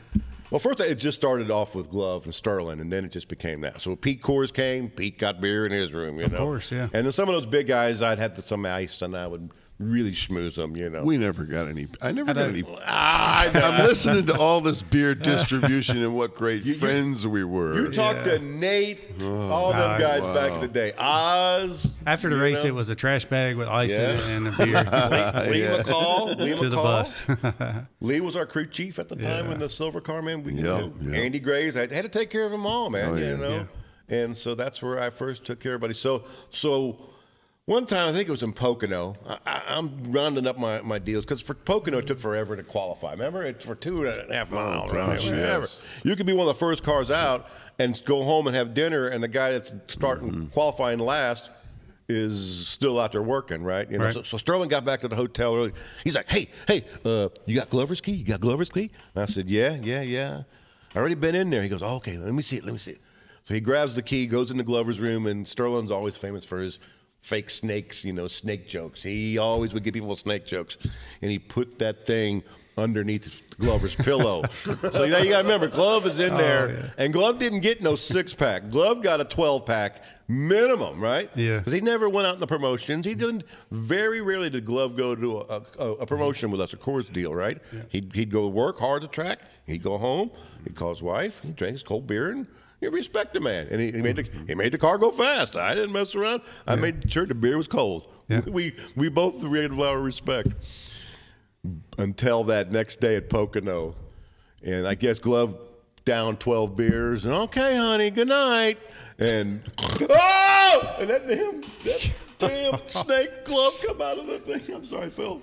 Well, first it just started off with Glove and Sterling, and then it just became that. So Pete Coors came, Pete got beer in his room, you know. Of course, yeah. And then some of those big guys, I'd have some ice, and I would really schmooze them, you know. We never got any. I never got any. [laughs] Ah, I, I'm listening to all this beer [laughs] distribution and what great friends we were. You talked to Nate, oh, all them Nah, guys back in the day. Oz. After the race, know? it was a trash bag with ice in it and a beer [laughs] Lee McCall. Lee to the McCall. bus. Lee was our crew chief at the time Yeah. when the silver car man. We, Yeah, you know, yeah. Andy Grays. I had to take care of them all, man. Oh, you know. Yeah. and so that's where I first took care of everybody. So so. One time, I think it was in Pocono. I, I, I'm rounding up my, my deals because for Pocono, it took forever to qualify. Remember, it's for two and a half miles. right? gosh, Whatever. yes. You could be one of the first cars out and go home and have dinner, and the guy that's starting qualifying last is still out there working, right? You know, Right. So, so Sterling got back to the hotel early. He's like, "Hey, hey, uh, you got Glover's key? You got Glover's key?" And I said, "Yeah, yeah, yeah. I already been in there." He goes, oh, "Okay, let me see it. Let me see it." So he grabs the key, goes into Glover's room, and Sterling's always famous for his fake snakes, you know, snake jokes. He always would give people snake jokes, and he put that thing underneath Glover's pillow. [laughs] so now you got to remember, Glove is in oh, there, and Glove didn't get no six pack. Glove got a twelve pack minimum, right? Yeah. Because he never went out in the promotions. He didn't. Very rarely did Glove go to a, a, a promotion with us, a Coors deal, right? Yeah. He'd, he'd go to work hard the track. He'd go home. He'd call his wife. He drank his cold beer and. You respect the man, and he, he made the he made the car go fast. I didn't mess around. I made sure the beer was cold. Yeah. We we both rated our respect until that next day at Pocono, and I guess Glove down twelve beers and okay, honey, good night, and oh, and that damn that damn [laughs] snake glove come out of the thing. I'm sorry, Phil.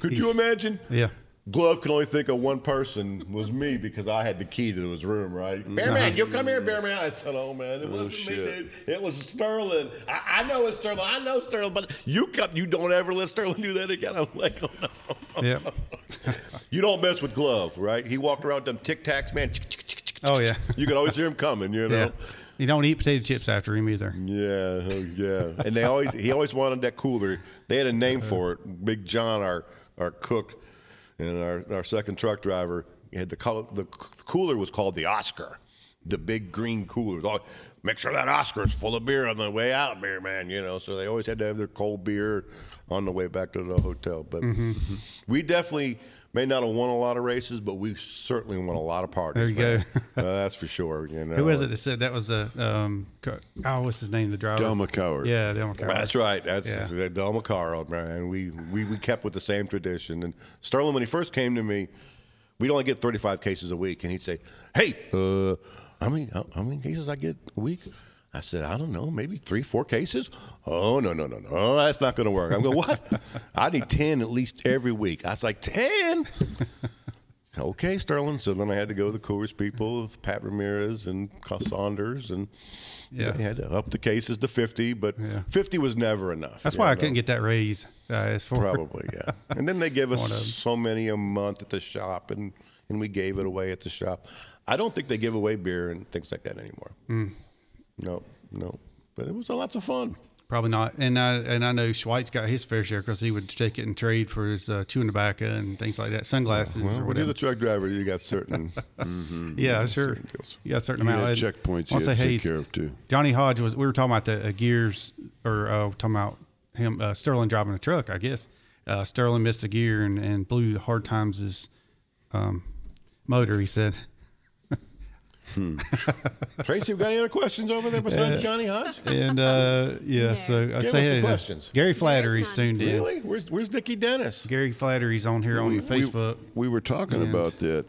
Could you imagine? Yeah. Glove could only think of one person was me because I had the key to his room, right? Mm-hmm. Beerman, you come here, Beerman. I said, "Oh man, it oh, wasn't me, shit. dude. It was Sterling. I, I know it's Sterling. I know Sterling, but you come, you don't ever let Sterling do that again." I'm like, "Oh no." Yeah. [laughs] You don't mess with Glove, right? He walked around them Tic Tacs, man. Oh yeah. You could always hear him coming, you know. Yeah. You don't eat potato chips after him either. Yeah, oh, yeah. And they always he always wanted that cooler. They had a name uh-huh. for it. Big John, our our cook, and our, our second truck driver had the color, the cooler was called the Oscar, the big green cooler. All- Make sure that Oscar is full of beer on the way out, beer man. You know, so they always had to have their cold beer on the way back to the hotel. But mm-hmm, mm-hmm. we definitely may not have won a lot of races, but we certainly won a lot of parties. There you man. [laughs] Uh, that's for sure. You know, Who was it that said that was a um? Oh, what's his name? The driver. Del McCoward. Yeah, Del McCoward. That's right. That's Yeah. Del Macaro, man. We, we we kept with the same tradition. And Sterling, when he first came to me, we'd only get 35 cases a week, and he'd say, "Hey, uh, how many how, how many cases I get a week?" I said, "I don't know, maybe three, four cases." Oh no, no, no, no, that's not going to work. I'm going, "What? [laughs] I need 10 at least every week." I was like, 10? [laughs] Okay, Sterling. So then I had to go to the Coors people, with Pat Ramirez and Saunders, and Yeah. they had to up the cases to 50, but Yeah. 50 was never enough. That's why I couldn't get that raise. Uh, Probably, yeah. And then they give [laughs] us so many a month at the shop, and, and we gave it away at the shop. I don't think they give away beer and things like that anymore. Hmm. No, no. But it was lots of fun. Probably not. And I and I know Schweitz got his fair share because he would take it and trade for his uh, chewing tobacco and things like that, sunglasses or Well, when you're the truck driver, you got certain. [laughs] mm-hmm, yeah, sure. certain. You got a certain You amount. had And checkpoints you had to hey, take care of too. Johnny Hodge was. We were talking about the uh, gears, or uh, talking about him uh, Sterling driving a truck. I guess uh, Sterling missed a gear and, and blew hard times his um, motor. He said. Hmm. Traci, you got any other questions over there besides uh, Johnny Hodge? And uh, yeah, so I Give say us hey uh, to questions. Gary Flattery's not- tuned in. Really? Where's, where's Dickie Dennis? Gary Flattery's on here on Facebook. We, we were talking And- about that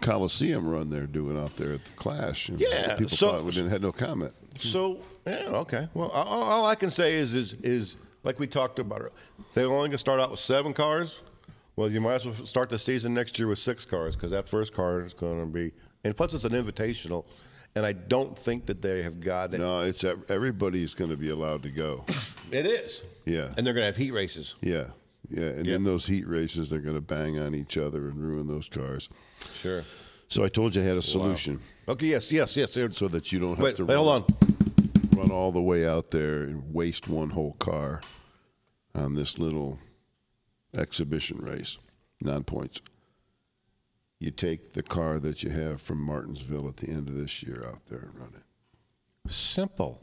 Coliseum run they're doing out there at the Clash. and Yeah, people so- thought we didn't had no comment. So yeah, okay. Well, all, all I can say is is is like we talked about. It. They're only going to start out with seven cars. Well, you might as well start the season next year with six cars because that first car is going to be, and plus it's an invitational, and I don't think that they have got it. No, it's ev- everybody's going to be allowed to go. It is. Yeah. And they're going to have heat races. Yeah, yeah, and Yep. in those heat races, they're going to bang on each other and ruin those cars. Sure. So I told you I had a solution Okay. Yes. Yes. Yes. So that you don't have Wait. to Wait. run, Hold on. run all the way out there and waste one whole car on this little exhibition race, non points. You take the car that you have from Martinsville at the end of this year out there and run it. Simple.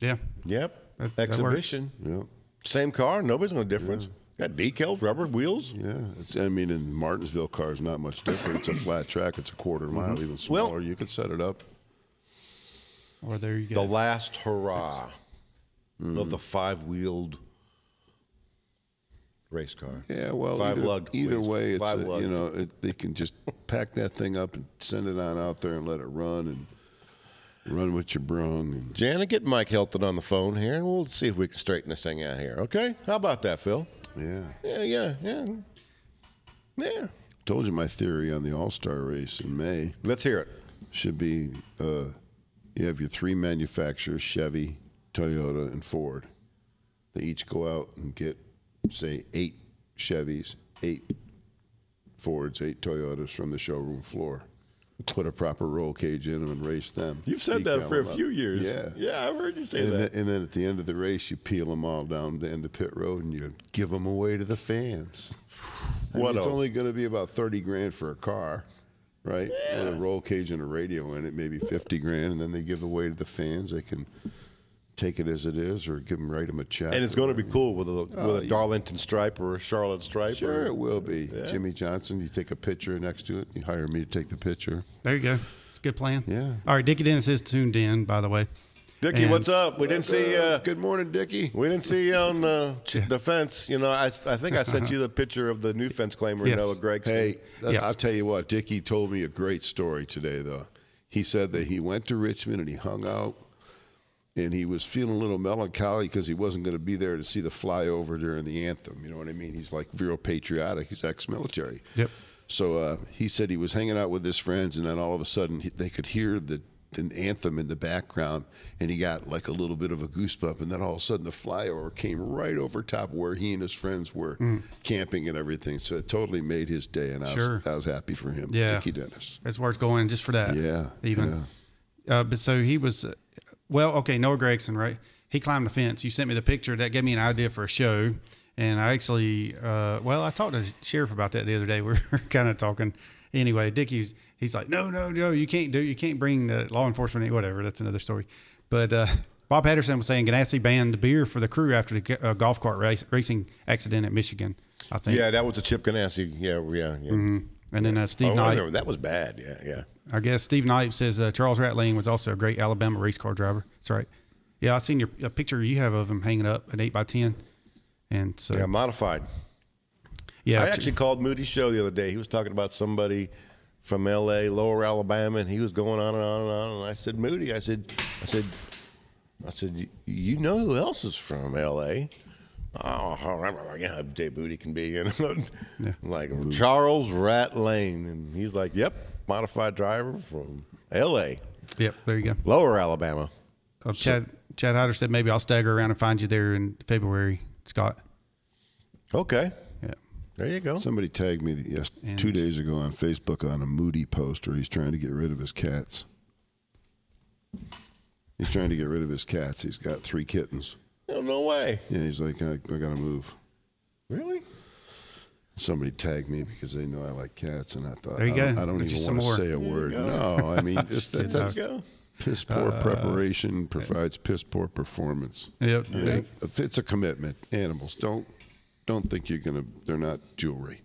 Yeah. Yep. That- that Exhibition. Yeah. Same car. Nobody's no difference. Got decals, rubber wheels. Yeah, it's, I mean, in Martinsville, car is not much different. It's a flat track. It's a quarter mile, mm-hmm. even smaller. Well- smaller. you could set it up. Or there you go. the last hurrah of the five wheeled race car. Yeah, well, Five either, lugged either way, it's Five a- you know it, they can just [laughs] pack that thing up and send it on out there and let it run. And Run with your brung. And Janet, get Mike Helton on the phone here, and we'll see if we can straighten this thing out here. Okay? How about that, Phil? yeah. Yeah, yeah, yeah, yeah. Told you my theory on the All Star race in May. Let's hear it. Should be uh, you have your three manufacturers Chevy, Toyota, and Ford. They each go out and get, say, eight Chevys, eight Fords, eight Toyotas from the showroom floor. Put a proper roll cage in them and race them. You've said that for a them up. few years. Yeah. yeah, I've heard you say And that. then, and then at the end of the race, you peel them all down the end of pit road and you give them away to the fans. I mean, What it's only going to be about thirty grand for a car, right? With a roll cage and a radio in it, maybe fifty grand, and then they give away to the fans. They can take it as it is, or give them write them a check. And it's going to be cool with a with Oh, a Darlington stripe or a Charlotte stripe. Sure, or, it will be. Jimmie Johnson, you take a picture next to it. You hire me to take the picture. There you go. It's a good plan. Yeah. All right, Dickie Dennis is tuned in, by the way. Dickie, And- what's up? We didn't see. Uh, Good morning, Dickie. we didn't see you on uh, [laughs] ch- the fence. You know, I, I think I sent you the picture of the new fence claimer, Yes. Noah Gragson. Hey, Yeah. I'll tell you what. Dickie told me a great story today, though. He said that he went to Richmond and he hung out, and he was feeling a little melancholy because he wasn't going to be there to see the flyover during the anthem. You know what I mean? He's like real patriotic. He's ex-military. Yep. So uh, he said he was hanging out with his friends, and then all of a sudden he, they could hear the, the anthem in the background, and he got like a little bit of a goosebump. And then all of a sudden the flyover came right over top where he and his friends were camping and everything. So it totally made his day, and I was, I was happy for him. Yeah. Dickie Dennis. It's worth going just for that. Yeah, Even. Uh, but so he was, uh, well, okay, Noah Gragson, right? He climbed the fence. You sent me the picture. That gave me an idea for a show. And I actually, uh, well, I talked to the sheriff about that the other day. [laughs] We were kind of talking. Anyway, Dickie's, he's like, no, no, no, you can't do, you can't bring the law enforcement, in." whatever. That's another story. But uh, Bob Patterson was saying Ganassi banned beer for the crew after the uh, golf cart race, racing accident at Michigan, I think. Yeah, that was a Chip Ganassi. Yeah, yeah, yeah. And then uh, Steve Oh, Knight. That was bad. Yeah, yeah. I guess Steve Knight says uh, Charles Rat Lane was also a great Alabama race car driver. That's right. Yeah, I seen your a picture you have of him hanging up an eight by ten, and so Yeah, modified. yeah I actually called Moody's show the other day. He was talking about somebody from L.A., Lower Alabama, and he was going on and on and on. And I said, Moody, I said, I said, I said, "You- you know who else is from L.A.? Oh, yeah, Dave Booty can be. You know, [laughs] like Charles Rat Lane, and he's like, "Yep, modified driver from L.A., yep. There you go. Lower Alabama." Uh, Chad Chad Hyder said maybe I'll stagger around and find you there in February, Scott. Okay, Yeah, there you go. Somebody tagged me yes, two days ago on Facebook on a Moody post where he's trying to get rid of his cats. He's trying to get rid of his cats. He's got three kittens. Oh, no way. Yeah, he's like, I, I got to move. Really? Somebody tagged me because they know I like cats, and I thought There you I don't, go. I don't Get you even some want to more. say a word. No, I mean [laughs] it's, that's, that's Go. piss poor Uh, preparation provides piss poor performance. yep. They- If it's a commitment, animals don't don't think you're gonna. They're not jewelry.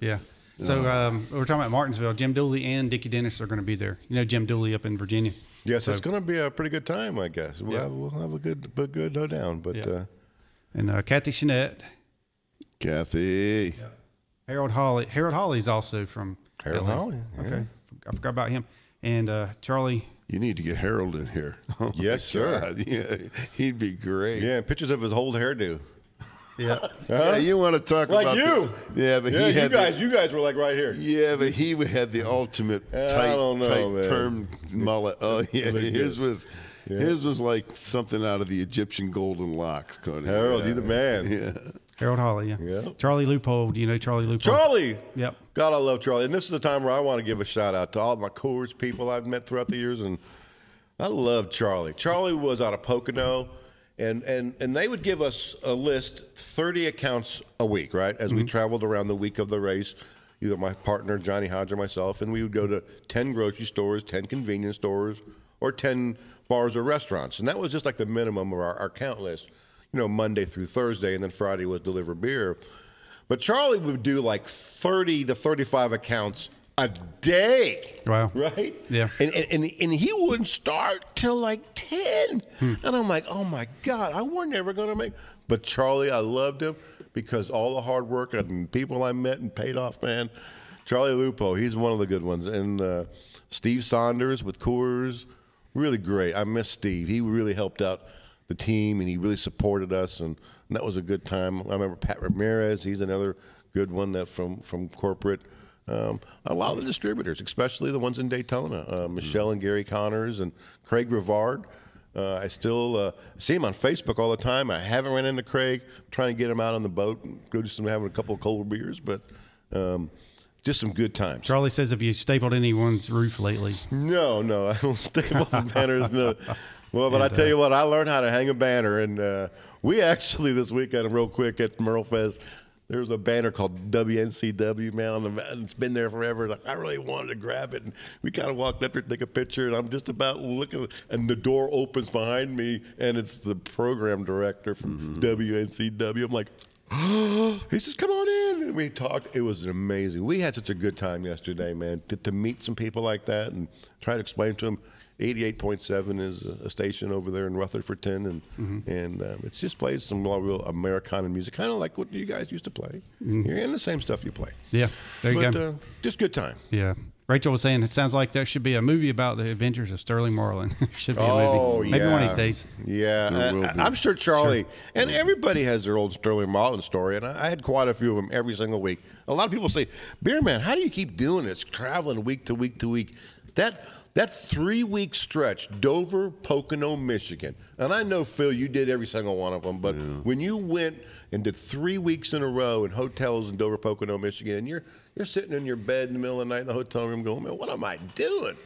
Yeah. So um, we're talking about Martinsville. Jim Dooley and Dickie Dennis are going to be there. You know Jim Dooley up in Virginia. Yes, it's going to be a pretty good time, I guess. We'll, Yeah. have, we'll have a good, a good no down. But Yeah. uh, And uh, Kathy Chenette, Kathy, Harold Holly. Harold Holly's also from Harold LA. Holly, yeah. Okay, I forgot about him. And uh, Charlie. you need to get Harold in here. [laughs] Oh Yes, sir. [laughs] Yeah, he'd be great. yeah, pictures of his whole hairdo. Yeah. [laughs] Yeah, you want to talk Like about you. The, yeah, but Yeah, he you guys, The, you guys were like right here. yeah, but he had the ultimate I tight, know, tight man. perm mullet. Oh yeah, his good. was. His was like something out of the Egyptian golden locks. Cody. Harold, yeah. you the man. Yeah. Harold Holly. Yeah. Yeah. Charlie Loophole. Do you know Charlie Loophole? Charlie. Yep. God, I love Charlie. And this is the time where I want to give a shout out to all my Coors people I've met throughout the years. And I love Charlie. Charlie was out of Pocono. And, and, and they would give us a list, 30 accounts a week, right? As we mm-hmm. traveled around the week of the race, either my partner, Johnny Hodge, or myself. And we would go to 10 grocery stores, 10 convenience stores, or 10 bars or restaurants. And that was just like the minimum of our, our count list, you know, Monday through Thursday. And then Friday was deliver beer. But Charlie would do like 30 to 35 accounts a day. Wow. Right? Yeah. And, and, and, and he wouldn't start till like 10. And I'm like, oh my God, I we're never going to make. But Charlie, I loved him because all the hard work and people I met and paid off, man. Charlie Lupo, he's one of the good ones. And uh, Steve Saunders with Coors, really great. I miss Steve. He really helped out the team, and he really supported us, and, and that was a good time. I remember Pat Ramirez. He's another good one that from from corporate. Um, a lot of the distributors, especially the ones in Daytona, uh, Michelle and Gary Connors and Craig Rivard. Uh, I still uh, see him on Facebook all the time. I haven't ran into Craig. trying to get him out on the boat and go to some having a couple of cold beers, but um, just some good times. Charlie says, "Have you stapled anyone's roof lately?" No, no, I don't [laughs] staple the banners. No. [laughs] Well, but I tell you what, I learned how to hang a banner, and uh, we actually this weekend, real quick, at Merle Fest, there was a banner called WNCW, man, on the and it's been there forever. And I really wanted to grab it, and we kind of walked up there to take a picture, and I'm just about looking, and the door opens behind me, and it's the program director from mm-hmm. WNCW. I'm like. [gasps] he says, "Come on in," and we talked. It was amazing. We had such a good time yesterday, man. To, to meet some people like that and try to explain to them, eighty-eight point seven is a, a station over there in Rutherfordton, and Mm-hmm. and um, it just plays some real Americana music, kind of like what you guys used to play here, and the same stuff you play. Mm-hmm. Yeah, there you but, go. Uh, just good time. yeah. Rachel was saying it sounds like there should be a movie about the adventures of Sterling Marlin. [laughs] should be a Oh, movie. Maybe one of these days. Yeah, There and will I, be. I'm sure Charlie and everybody has their old Sterling Marlin story, and I, I had quite a few of them every single week. A lot of people say, "Beer man, how do you keep doing this, traveling week to week to week?" That that three week stretch, Dover, Pocono, Michigan, and I know Phil, you did every single one of them. But when you went and did three weeks in a row in hotels in Dover, Pocono, Michigan, and you're you're sitting in your bed in the middle of the night in the hotel room, going, "Man, what am I doing?"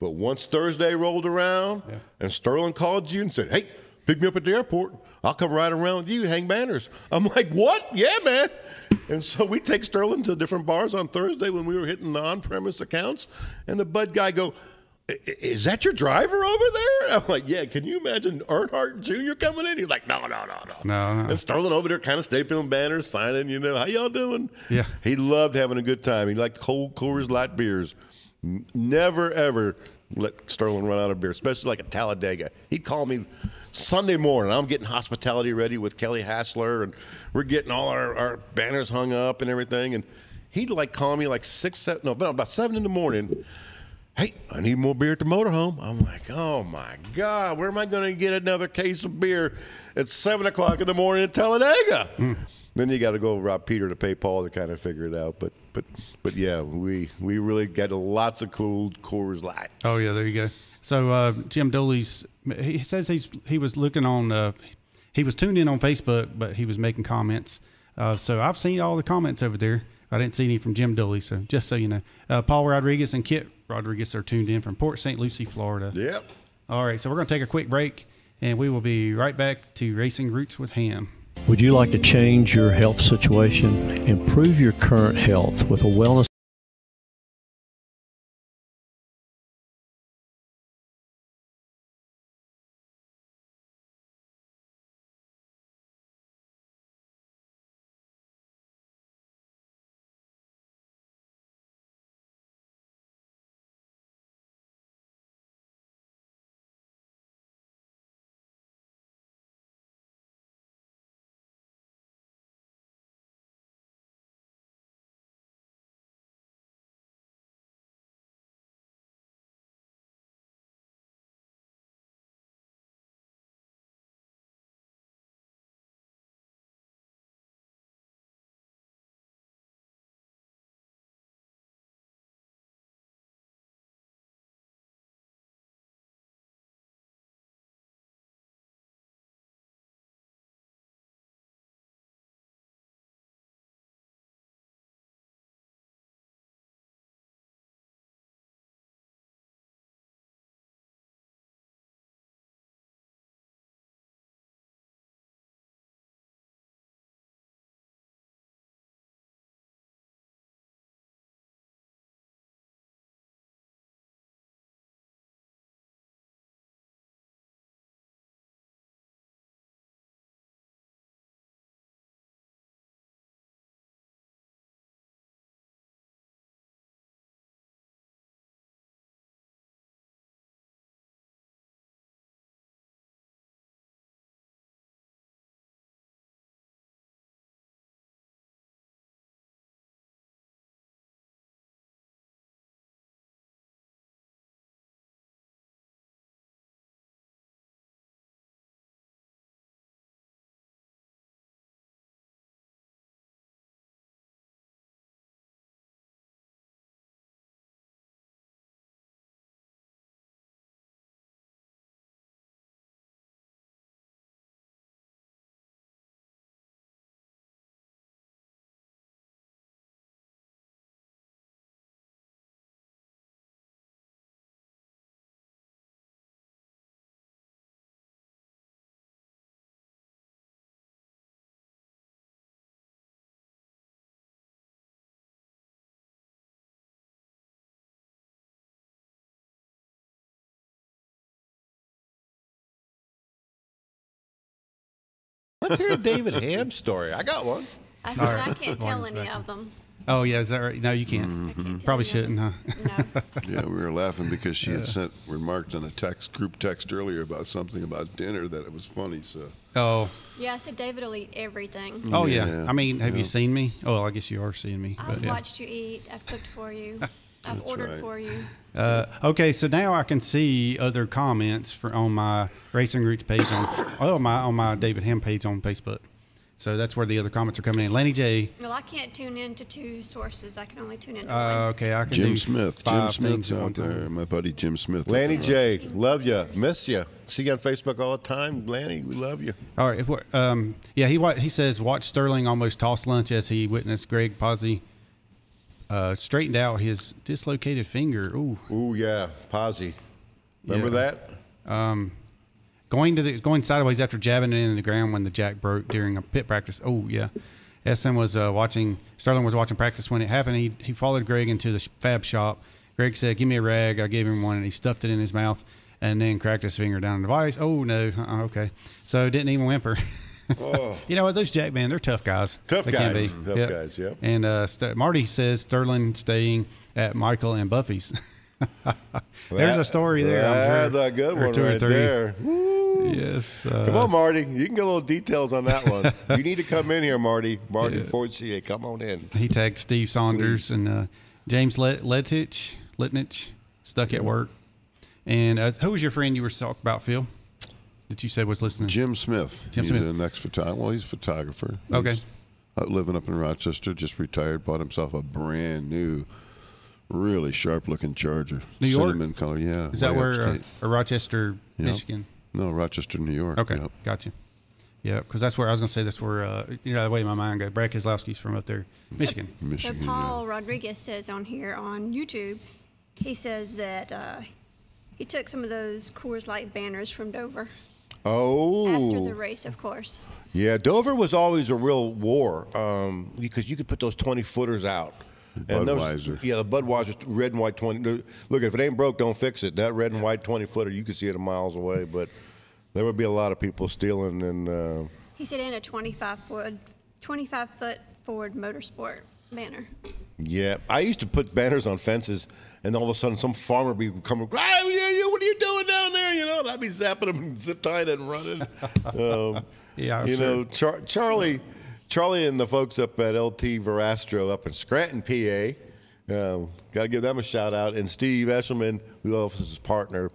But once Thursday rolled around and Sterling called you and said, Hey, pick me up at the airport. I'll come right around with you and hang banners. I'm like, What? Yeah, man. And so we take Sterling to different bars on Thursday when we were hitting the on premise accounts. And the Bud guy go, "I- i- is that your driver over there? [laughs] I'm like, yeah. Can you imagine Earnhardt Jr. coming in? He's like, no, no, no, no. No, no. And Sterling over there kind of stapling banners, signing, you know, how y'all doing? Yeah. He loved having a good time. He liked cold Coors Light beers. Never ever let Sterling run out of beer, especially like a Talladega. He'd call me Sunday morning. I'm getting hospitality ready with Kelly Hassler, and we're getting all our, our banners hung up and everything. And he'd like call me like six, seven, no, about seven in the morning. Hey, I need more beer at the motorhome. I'm like, oh my God, where am I going to get another case of beer at seven o'clock in the morning in Talladega? Then you got to go rob Peter to pay Paul to kind of figure it out. But but but yeah, we we really get lots of cool Coors Lights. Oh yeah, there you go. So uh, Jim Dooley's he says he's he was looking on uh, he was tuned in on Facebook, but he was making comments. Uh, so I've seen all the comments over there. I didn't see any from Jim Dooley. So just so you know, uh, Paul Rodriguez and Kit Rodriguez are tuned in from Port St. Lucie, Florida. Yep. All right, so we're going to take a quick break, and we will be right back to Racing Roots with Hamm. Would you like to change your health situation, improve your current health with a wellness Let's hear a David Hamm story. I got one. I said All right. I can't tell Morning's any back. of them. Oh yeah, is that right? No, you can't. Probably shouldn't, huh? [laughs] Yeah, we were laughing because she had sent remarked on a text group text earlier about something about dinner that it was funny. So Oh, Yeah, I said David will eat everything. oh yeah. Yeah, I mean, have you seen me? Oh, I guess you are seeing me. I've But, yeah. watched you eat. I've cooked for you. [laughs] I've That's ordered right. for you. Uh, okay, so now I can see other comments for on my Racing Roots page on oh my on my David Hamm page on Facebook. So that's where the other comments are coming in. Lanny J. Well, I can't tune in to two sources. I can only tune in to Uh, one. okay, I can Jim do Smith, Jim five things Smith's out there. time. My buddy Jim Smith. Lanny J, love you, miss you. See you on Facebook all the time, Lanny. We love you. All right. If we're, um, yeah, he he says watch Sterling almost toss lunch as he witnessed Greg Posey uh, straightened out his dislocated finger. Ooh, Ooh yeah, Posy. Remember Yeah. that? um, going to the going sideways after jabbing it into the ground when the jack broke during a pit practice. Oh yeah, SM was uh, watching. Sterling was watching practice when it happened. He he followed Greg into the fab shop. Greg said, "Give me a rag." I gave him one, and he stuffed it in his mouth, and then cracked his finger down the device. Oh no, uh-uh, okay. So didn't even whimper. [laughs] Oh. [laughs] you know what? Those Jack man, they're tough guys. Tough They guys. Tough Yep. guys, yep. And uh, St- Marty says Sterling staying at Michael and Buffy's. [laughs] There's a story there. I'm sure. That's a good Or one right three. there. Yes. Uh, Come on, Marty. You can get a little details on that one. [laughs] you need to come in here, Marty. Marty Yeah. Fortier, come on in. He tagged Steve Saunders and uh, James Let- Letich, Litnich, stuck at work. And uh, who was your friend you were talking about, Phil? That you said was listening? Jim Smith. Jim he's Smith. an ex photographer. Well, he's a photographer. Okay. He's out living up in Rochester, just retired, bought himself a brand new, really sharp looking Charger. New York? Cinnamon color, yeah. Is that where uh, or Rochester, Yep. Michigan? No, Rochester, New York. Okay, Yep. gotcha. Yeah, because that's where I was going to say that's where uh, you know the way my mind goes. Brad Keselowski's from up there, Michigan. [laughs] Michigan. So Paul Rodriguez says on here on YouTube, he says that uh, he took some of those Coors Light banners from Dover Oh. after the race, of course. Yeah, Dover was always a real war um, because you could put those 20 footers out. And those- Budweiser. yeah, the Budweiser red and white 20. Look, if it ain't broke, don't fix it. That red and white 20 footer, you could see it a miles away, but there would be a lot of people stealing. And uh, He said in a 25 foot, 25 foot Ford Motorsport banner. yeah, I used to put banners on fences, and all of a sudden some farmer would be coming, ah, yeah, yeah, what are you doing down there? You know, and I'd be zapping them and [laughs] zip tying it and running. Um, [laughs] Yeah, I'm you sure. know, Char- Charlie, Charlie, and the folks up at LT Verrastro up in Scranton, PA. Um, Got to give them a shout out. And Steve Eshelman, who else is his partner.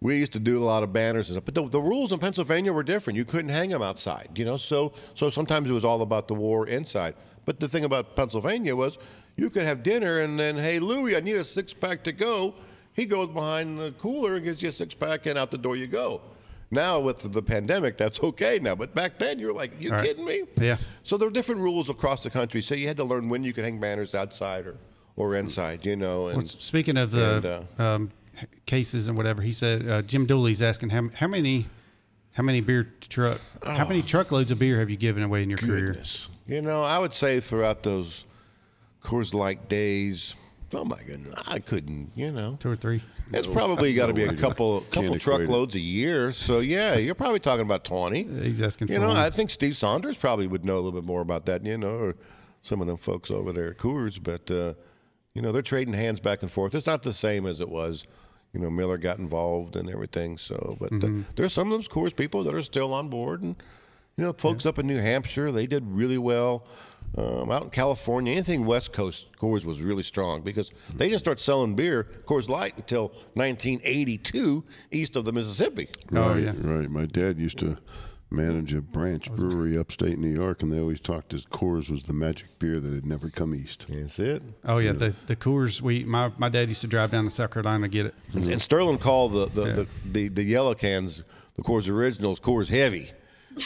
We used to do a lot of banners and stuff, but the, the rules in Pennsylvania were different. You couldn't hang them outside, you know. So, so sometimes it was all about the war inside. But the thing about Pennsylvania was, you could have dinner and then, hey, Louie, I need a six pack to go. He goes behind the cooler and gets you a six pack, and out the door you go. Now with the pandemic, that's okay now. But back then, you're like, "You right. kidding me?" Yeah. So there were different rules across the country. So you had to learn when you could hang banners outside or, or inside, you know. And Well, speaking of the and, uh, um, cases and whatever, he said uh, Jim Dooley's asking how, how many how many beer truck how many truckloads of beer have you given away in your career? Oh. you know, I would say throughout those Coors Light days, oh my goodness, I couldn't, you know. Two or three. It's probably got to be a couple couple truckloads a year. So yeah, you're probably talking about twenty. He's asking You for know, one. I think Steve Saunders probably would know a little bit more about that. You know, or some of them folks over there at Coors, but uh, you know, they're trading hands back and forth. It's not the same as it was. You know, Miller got involved and everything. So, but Mm-hmm. uh, there's some of those Coors people that are still on board, and you know, folks up in New Hampshire, they did really well. Um, out in California, anything West Coast, Coors was really strong because they didn't start selling beer, Coors Light, until 1982 east of the Mississippi. Oh, right, yeah. right. My dad used to manage a branch brewery upstate New York, and they always talked as Coors was the magic beer that had never come east. That's it. Oh yeah, the the Coors. We my, my dad used to drive down to South Carolina to get it. And, and Sterling called the the, Yeah. the, the the yellow cans, the Coors Originals, Coors Heavy.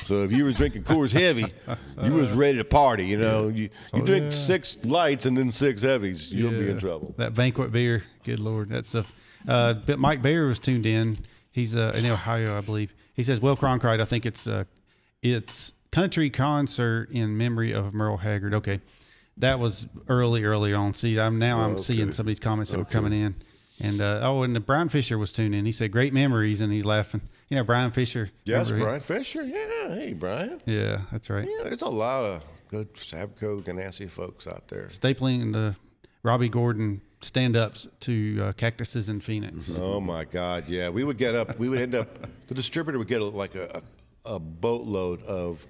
So if you was drinking Coors Heavy, you was ready to party. You know, you, you Oh, drink yeah. six lights and then six heavies, you'll be in trouble. That banquet beer, good lord, that stuff. Uh, but Mike Bayer was tuned in. He's uh, in Ohio, I believe. He says, "Well, Cronkite, I think it's uh, it's country concert in memory of Merle Haggard." Okay, that was early, early on. See, I'm now I'm seeing some of these comments that were coming in, And uh, oh, and the Brian Fisher was tuning in. He said great memories, and he's laughing. You know, Brian Fisher. Yes, him? Brian Fisher. Yeah, hey Brian. Yeah, that's right. Yeah, there's a lot of good Sabco Ganassi folks out there. Stapling the Robbie Gordon stand-ups to uh, cactuses in Phoenix. Oh my God, yeah. We would get up. We would end up. [laughs] The distributor would get like a, a, a boatload of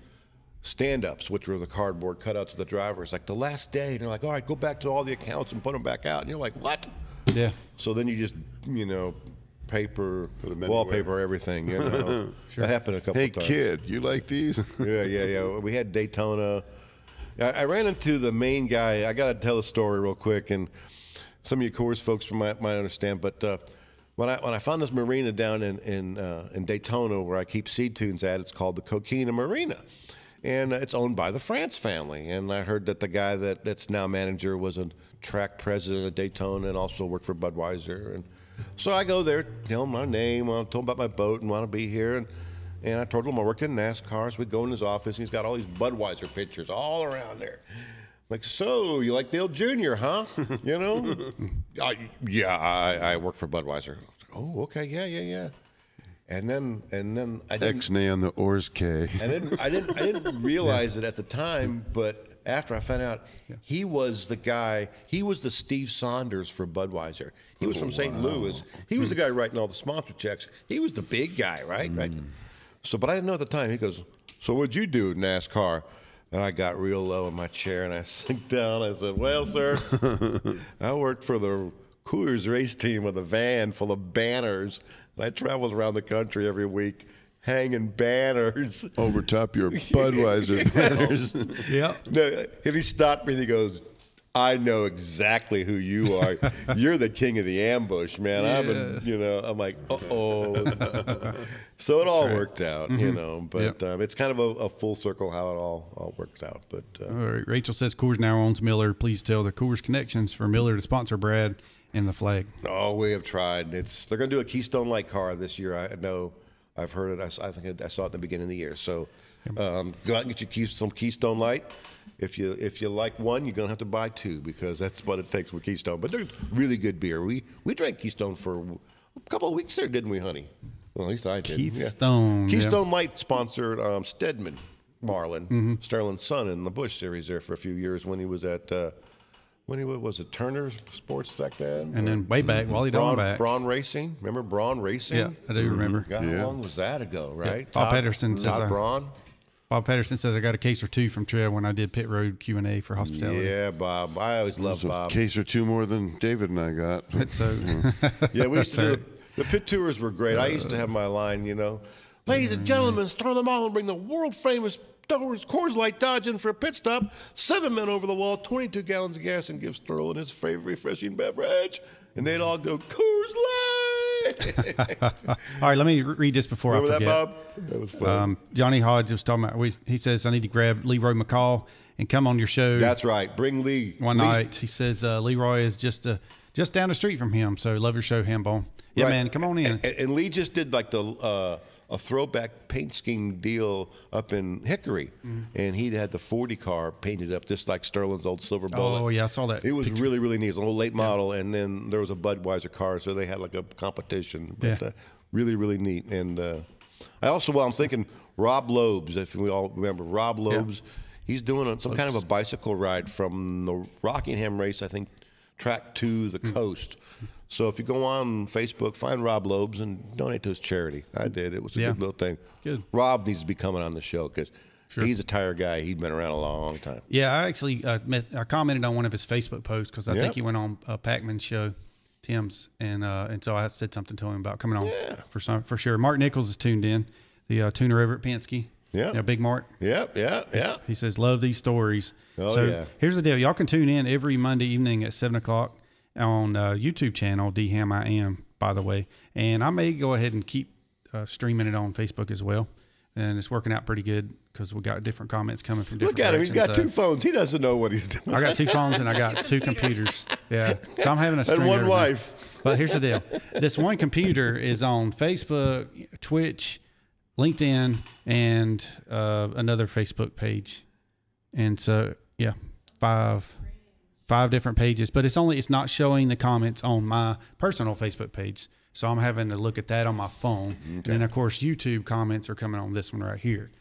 stand-ups, which were the cardboard cutouts of the drivers. Like the last day, and they're like, "All right, go back to all the accounts and put them back out." And you're like, "What?" Yeah. So then you just, you know, paper, them wallpaper, everything. You know, [laughs] that happened a couple Hey, of times. kid, you like these? [laughs] yeah, yeah, yeah. We had Daytona. I, I ran into the main guy. I got to tell a story real quick, and some of you Coors folks might, might understand. But uh, when I when I found this marina down in in, uh, in Daytona, where I keep seed tunes at, it's called the Coquina Marina, and uh, it's owned by the France family. And I heard that the guy that, that's now manager was a track president at Daytona and also worked for Budweiser. And so I go there, tell him my name, I told him about my boat and want to be here. And, and I told him I worked in NASCAR. So we go in his office, and he's got all these Budweiser pictures all around there. Like, so you like Dale Jr., huh? [laughs] You know? [laughs] "Uh, yeah, I, I work for Budweiser. I was like, oh, okay, yeah, yeah, yeah. And then, and then I didn't, X-nay on the Oars K. I didn't, I didn't, I didn't [laughs] realize it at the time, but after I found out, he was the guy. He was the Steve Saunders for Budweiser. He was from St. Louis. He was the guy writing all the sponsor checks. He was the big guy, right? Right. So, but I didn't know at the time. He goes, "So what'd you do NASCAR?" And I got real low in my chair and I [laughs] sank down. I said, "Well, sir, [laughs] I worked for the Coors race team with a van full of banners, and I traveled around the country every week." Hanging banners over top your [laughs] Budweiser banners. Yeah. No, and he stopped me and he goes, I know exactly who you are. [laughs] You're the king of the ambush, man. I've been, you know, I'm like, uh oh. [laughs] so it all worked out, you Mhm. know, but um, it's kind of a, a full circle how it all, all works out. But uh, All right. Rachel says Coors now owns Miller. Please tell the Coors connections for Miller to sponsor Brad and the flag. Oh, we have tried. It's they're going to do a Keystone Light car this year. I know. I've heard it. I think I saw it at the beginning of the year. So um, go out and get your Key, some Keystone Light. If you if you like one, you're going to have to buy two because that's what it takes with Keystone. But they're really good beer. We we drank Keystone for a couple of weeks there, didn't we, honey? Well, at least I did. Yeah. Keystone, yeah. Keystone Light sponsored um, Steadman Marlin, Mhm. Sterling's son, in the Busch series there for a few years when he was at. Uh, when he was, was it Turner Sports back then? And then way back, Wally Braun, Dawnback. Braun Racing. Remember Braun Racing? Yeah, I do remember. God, Yeah. How long was that ago, Yeah. right? Bob Todd- Pedersen says Todd I- Braun. Bob Patterson says I got a case or two from Trev when I did pit road Q and A for hospitality. Yeah, Bob. I always love There's a Bob. case or two more than David and I got. [laughs] So, [laughs] yeah, we used to do That's the, the pit tours were great. I used to have my line, you know, ladies and gentlemen, star them all and bring the world famous Coors Coors Light Dodge in for a pit stop. Seven men over the wall, 22 gallons of gas, and give Sterling his favorite refreshing beverage. And they'd all go Coors Light. All right, let me read this before Remember I that, forget. Bob? That was fun. Um, Johnny Hodge was talking about. We, he says I need to grab Leroy McCall and come on your show. That's right. Bring Lee one Lee's- night. He says uh, Leroy is just uh, just down the street from him. So love your show, Hambone. Yeah, Right. man, come on in. And, and Lee just did like the uh, a throwback paint scheme deal up in Hickory, Mm-hmm. and he'd had the 40 car painted up just like Sterling's old silver bullet. Oh yeah, I saw that. It was really, really neat. It was an old late model, and then there was a Budweiser car, so they had like a competition. But Yeah. uh, really, really neat. And uh, I also, well, I'm thinking Rob Loeb's, if we all remember Rob Lobes, he's doing a, some kind of a bicycle ride from the Rockingham race, I think, track to the Hmm. coast. So if you go on Facebook, find Rob Lobes and donate to his charity. I did. It was a Yeah. good little thing. Good. Rob needs to be coming on the show because Sure. he's a tire guy. He'd been around a long time. Yeah, I actually uh, met, I commented on one of his Facebook posts because I Yep. think he went on a Pac-Man's show, Tim's, and uh, and so I said something to him about coming on for some for sure. Mark Nichols is tuned in, the uh, tuner over at Penske. Yeah. yeah, Big Mark. Yep, yeah, yeah. He says love these stories. Oh, so yeah. here's the deal: y'all can tune in every Monday evening at seven o'clock on uh, YouTube channel DHammiam. By the way, and I may go ahead and keep uh, streaming it on Facebook as well. And it's working out pretty good because we got different comments coming from different. Look at him. He's got directions, two phones. He doesn't know what he's doing. I got two [laughs] phones and I got two computers. Yeah, so I'm having a And one wife. But here's the deal: this one computer is on Facebook, Twitch, LinkedIn, and uh, another Facebook page. And so, yeah, five five different pages, but it's only it's not showing the comments on my personal Facebook page. So I'm having to look at that on my phone, and of course YouTube comments are coming on this one right here.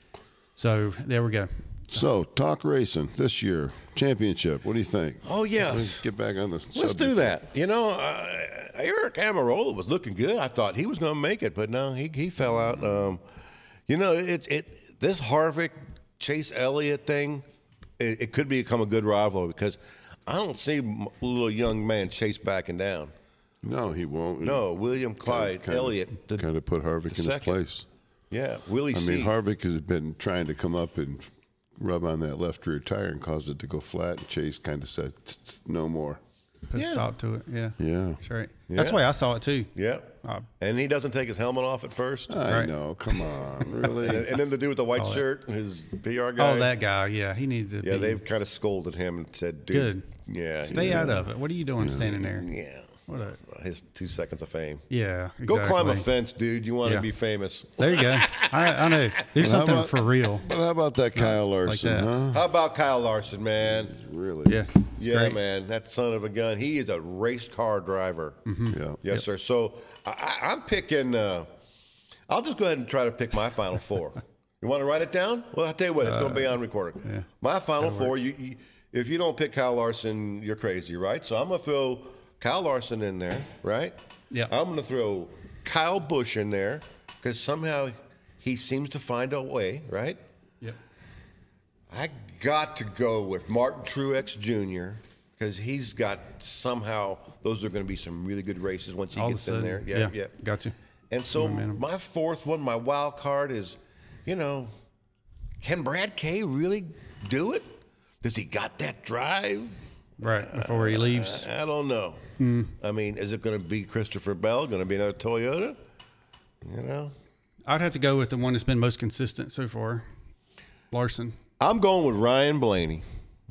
So there we go. So, talk racing this year, championship. What do you think? Oh, yes. Let's get back on this. Let's do that. You know, uh, Aric Almirola was looking good. I thought he was going to make it, but no, he, he fell out. Um, you know, it's it this Harvick Chase Elliott thing. It, it could become a good rivalry because I don't see m- little young man Chase backing down. No, he won't. No, William Clyde Kinda- Elliott. the- kind of put Harvick in his place. Yeah, Willie I C. mean, Harvick has been trying to come up and rub on that left rear tire and caused it to go flat. And Chase kind of said, "Tsk, tsk, "No more." Put Yeah. a stop to it. Yeah. Yeah. That's right. That's Yeah. the way I saw it too. Yeah, Uh, and he doesn't take his helmet off at first. I Right. know. Come on, [laughs] really? and, and then the dude with the white shirt, his PR guy. Oh, that guy. Yeah, he needs to. Yeah, be, they've kind of scolded him and said, "Dude, Good. Yeah, stay yeah, out of it. What are you doing standing there? Yeah, What a, his two seconds of fame. yeah. Go climb a fence, dude. You want to be famous. There you go. I, I know. Do something about- for real. But how about that Kyle Larson, that. huh? How about Kyle Larson, man? Really? Yeah. Yeah, great. man, that son of a gun. He is a race car driver. Yeah. Yes, sir. So I, I- I'm picking. Uh, I'll just go ahead and try to pick my final four. [laughs] you want to write it down? Well, I'll tell you what, it's going to be on recording. My final four. You, you, if you don't pick Kyle Larson, you're crazy, right? So I'm going to throw Kyle Larson in there, right? Yeah. I'm going to throw Kyle Busch in there because somehow he seems to find a way, right? Yep. I got to go with Martin Truex Jr. because he's got somehow those are going to be some really good races once he All gets in there. Yeah, yeah, yeah. got you. And so Momentum. my fourth one, my wild card is, you know, can Brad Kay really do it? Does he got that drive? Right before he leaves. I don't know. Hmm. I mean, is it going to be Christopher Bell? Going to be another Toyota? You know, I'd have to go with the one that's been most consistent so far, Larson. I'm going with Ryan Blaney.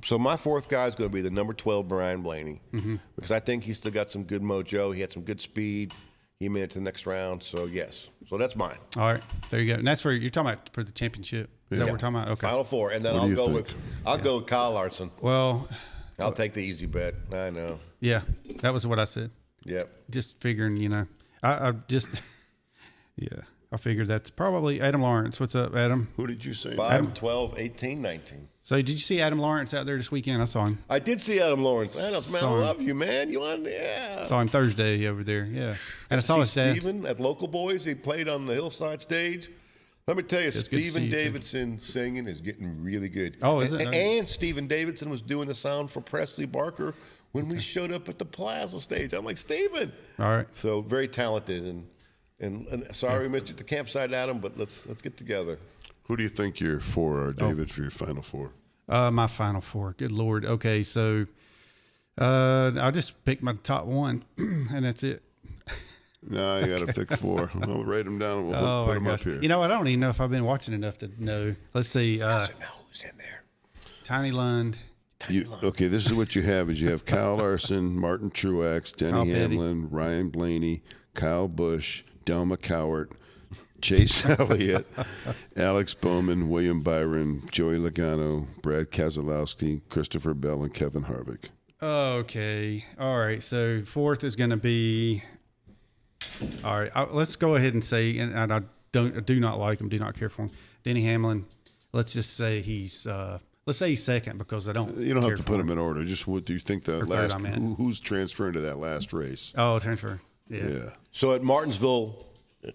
So my fourth guy is going to be the number 12 Brian Blaney Mm-hmm. because I think he's still got some good mojo. He had some good speed. He made it to the next round. So yes, so that's mine. All right, there you go. And that's for you're talking about for the championship. Is that what we're talking about? Okay. Final four, and then What I'll go think? with I'll go with Kyle Larson. Well, I'll take the easy bet. I know. yeah, that was what I said. Yep. Just figuring, you know, I, I just, [laughs] yeah, I figured that's probably Adam Lawrence. What's up, Adam? Who did you say? 5, 12, 18, 19. So did you see Adam Lawrence out there this weekend? I saw him. I did see Adam Lawrence. Adam, man, I love you, man. You on? Yeah. Saw him Thursday over there. Yeah, [sighs] and I saw see his dad. Steven at Local Boys. He played on the Hillside stage. Let me tell you, It's good to see Stephen you, too. Davidson singing is getting really good. Oh, is and, it? And Stephen Davidson was doing the sound for Presley Barker when we showed up at the Plaza stage. I'm like, Stephen. All right. So very talented and and, and sorry we missed you at the campsite, Adam, but let's let's get together. Who do you think your four Oh. are, David, for your final four? Uh, my final four. Good lord. Okay, so uh, I'll just pick my top one, [clears throat] and that's it. No, you got to [laughs] pick four. We'll write them down and we'll Oh put my them gosh. up here. You know, I don't even know if I've been watching enough to know. Let's see. Uh, know who's in there. Tiny Lund. You, okay, this is what you have: is you have Kyle Larson, Martin Truex, Denny Kyle Petty. Hamlin, Ryan Blaney, Kyle Busch, Delma Cowart, Chase [laughs] Elliott, Alex Bowman, William Byron, Joey Logano, Brad Keselowski, Christopher Bell, and Kevin Harvick. Okay. All right. So fourth is going to be. All right. I, let's go ahead and say, and, I don't, I do not like him. Do not care for him. Denny Hamlin. Let's just say he's. Uh, let's say he's second because I don't. You don't have to put him in order. Just what do you think the third, last? Who, who's transferring to that last race? Oh, transfer. Yeah. Yeah. So at Martinsville,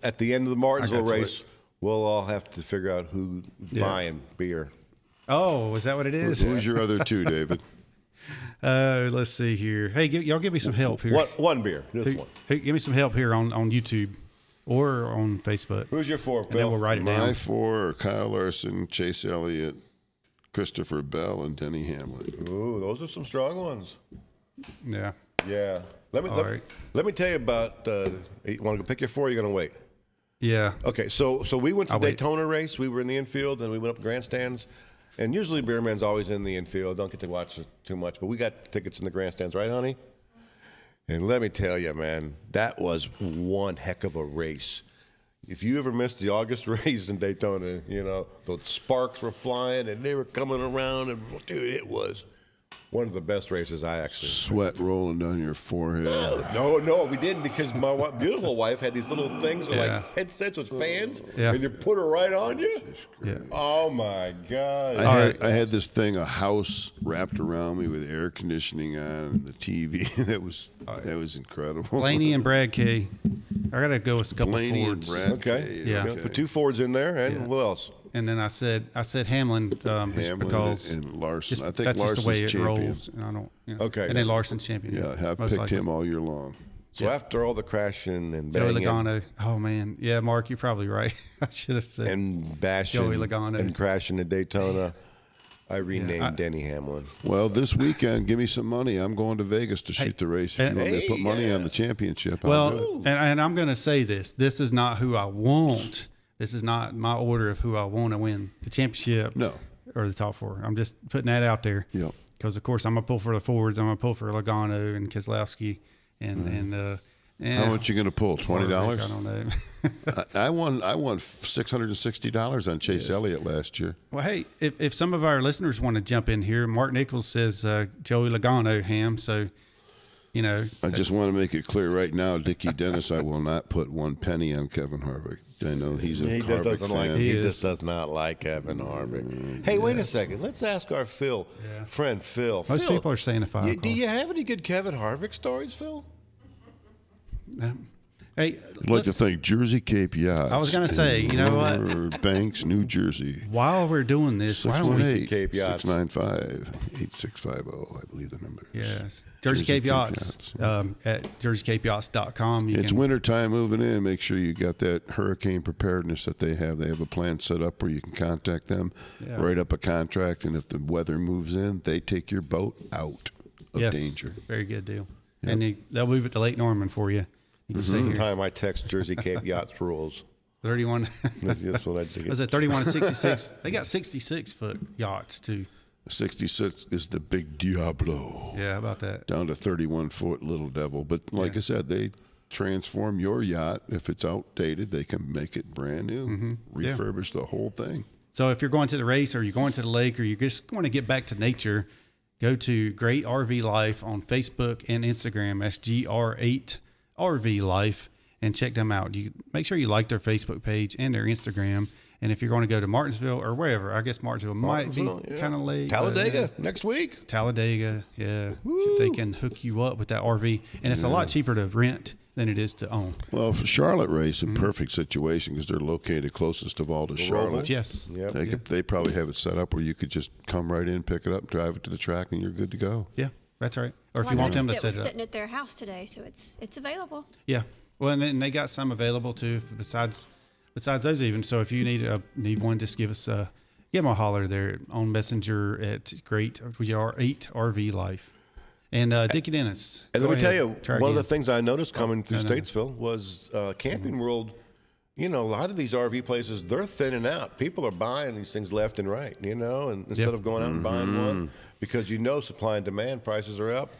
at the end of the Martinsville got you. race, we'll all have to figure out who buying beer. Oh, is that what it is? Who's your other two, [laughs] David? Uh, let's see here. Hey, give, y'all give me some help here. One, one beer, this Who- one. who- give me some help here on, on YouTube or on Facebook. Who's your four, And then we'll write it My down. four are Kyle Larson, Chase Elliott, Christopher Bell, and Denny Hamlin. Ooh, those are some strong ones. Yeah. Yeah. Let me let, right. let me tell you about. Uh, you want to go pick your four? Or you're gonna wait. Yeah. Okay, so so we went to I'll wait. Daytona race. We were in the infield, and we went up grandstands. And usually, Beerman's always in the infield. Don't get to watch too much, but we got tickets in the grandstands, right, honey? And let me tell you, man, that was one heck of a race. If you ever missed the August [laughs] race in Daytona, you know the sparks were flying and they were coming around, and dude, it was one of the best races I actually. Sweat rolling down your forehead. [gasps] No, no, we didn't because my wi- beautiful wife had these little things Yeah. like headsets with fans, Yeah. and you put her right on you. Yeah. Oh my god! I had, I had this thing, a house wrapped around me with air conditioning on and the TV. [laughs] that was that was incredible. Blaney and [laughs] Brad Kay. I gotta go with a couple Blaney and Fords. Brad okay, Kay, Yeah. Okay, Put two Fords in there, and Yeah. what else? And then I said I said Hamlin, um, Hamlin because and Larson. just- I think that's just the way it champion. rolls. And I don't. You know, Okay. And then Larson's champion. Yeah, I've picked likely. him all year long. So after all the crashing and banging, Joey Logano. Oh man, yeah, Mark, you're probably right. [laughs] I should have said. and bashing Joey Logano. and crashing at Daytona, I renamed Denny Hamlin. Well, this weekend, give me some money. I'm going to Vegas to shoot the race. If you want me to put money yeah. on the championship, I'll do well, it. and, and I'm going to say this: this is not who I want. This is not my order of who I want to win the championship. No. or the top four. I'm just putting that out there. Yep. Because of course I'm gonna pull for the Forwards. I'm gonna pull for Logano and Keselowski, and and uh, and How much you going to pull? Twenty dollars? I don't know. [laughs] I, I won. I won six hundred and sixty dollars on Chase Elliott last year. Well, hey, if, if some of our listeners want to jump in here, Mark Nichols says uh, Joey Logano ham. So, you know, I just want to make it clear right now, Dickie Dennis. I will not put one penny on Kevin Harvick. I know he's a He just Harvick doesn't like. fan. He, He just does not like Kevin Harvick. Mm, hey, wait a second. Let's ask our Phil friend Phil. most Phil, people are saying if I do you have any good Kevin Harvick stories, Phil? Uh, Hey, I'd like to let's- thank Jersey Cape Yachts. I was gonna say, you know what? what? Banks, New Jersey. while we're doing this, why don't we? 618 Cape Yachts. 695 8650, I believe the number is. Yes, Jersey, Cape Yachts, um, at jerseycapeyachts.com. You It's can, wintertime moving in. Make sure you got that hurricane preparedness that they have. They have a plan set up where you can contact them, Yeah. write up a contract, and if the weather moves in, they take your boat out of yes, danger. Very good deal. And you, they'll move it to Lake Norman for you. This is the time I text Jersey Cape [laughs] Yachts rules. 31. [laughs] That's, that's what I just was it 31 and 66? They got 66 foot yachts too. 66 is the big Diablo. Yeah, how about that? Down to 31 foot Little Devil. But like Yeah. I said, they transform your yacht. If it's outdated, they can make it brand new, Mm-hmm. Yeah. refurbish the whole thing. So if you're going to the race or you're going to the lake or you're just going to get back to nature, go to Great RV Life on Facebook and Instagram. That's GR8 RV Life and check them out. You make sure you like their Facebook page and their Instagram. And if you're going to go to Martinsville or wherever, I guess Martinsville, Martinsville, might be yeah. kind of late. but, Talladega uh, next week. Talladega, yeah. They can hook you up with that RV, and it's a lot cheaper to rent than it is to own. Well, for Charlotte race, Mm-hmm. a perfect situation because they're located closest of all to Charlotte. Yes. Yep. They, could, they probably have it set up where you could just come right in, pick it up, drive it to the track, and you're good to go. Yeah, that's right. Or if you I want them to noticed set it was it up. sitting at their house today, so it's it's available. Yeah. Well, and, then they got some available too. Besides, besides those even. So if you need a need one, just give us a give them a holler there on Messenger at Great we are eight RV Life. And uh, Dickie Dennis. And let me tell you, try one of the things I noticed coming through no, no. Statesville was uh, Camping World. You know, a lot of these RV places they're thinning out. People are buying these things left and right. You know, and instead Yep. of going out and buying one because you know supply and demand prices are up,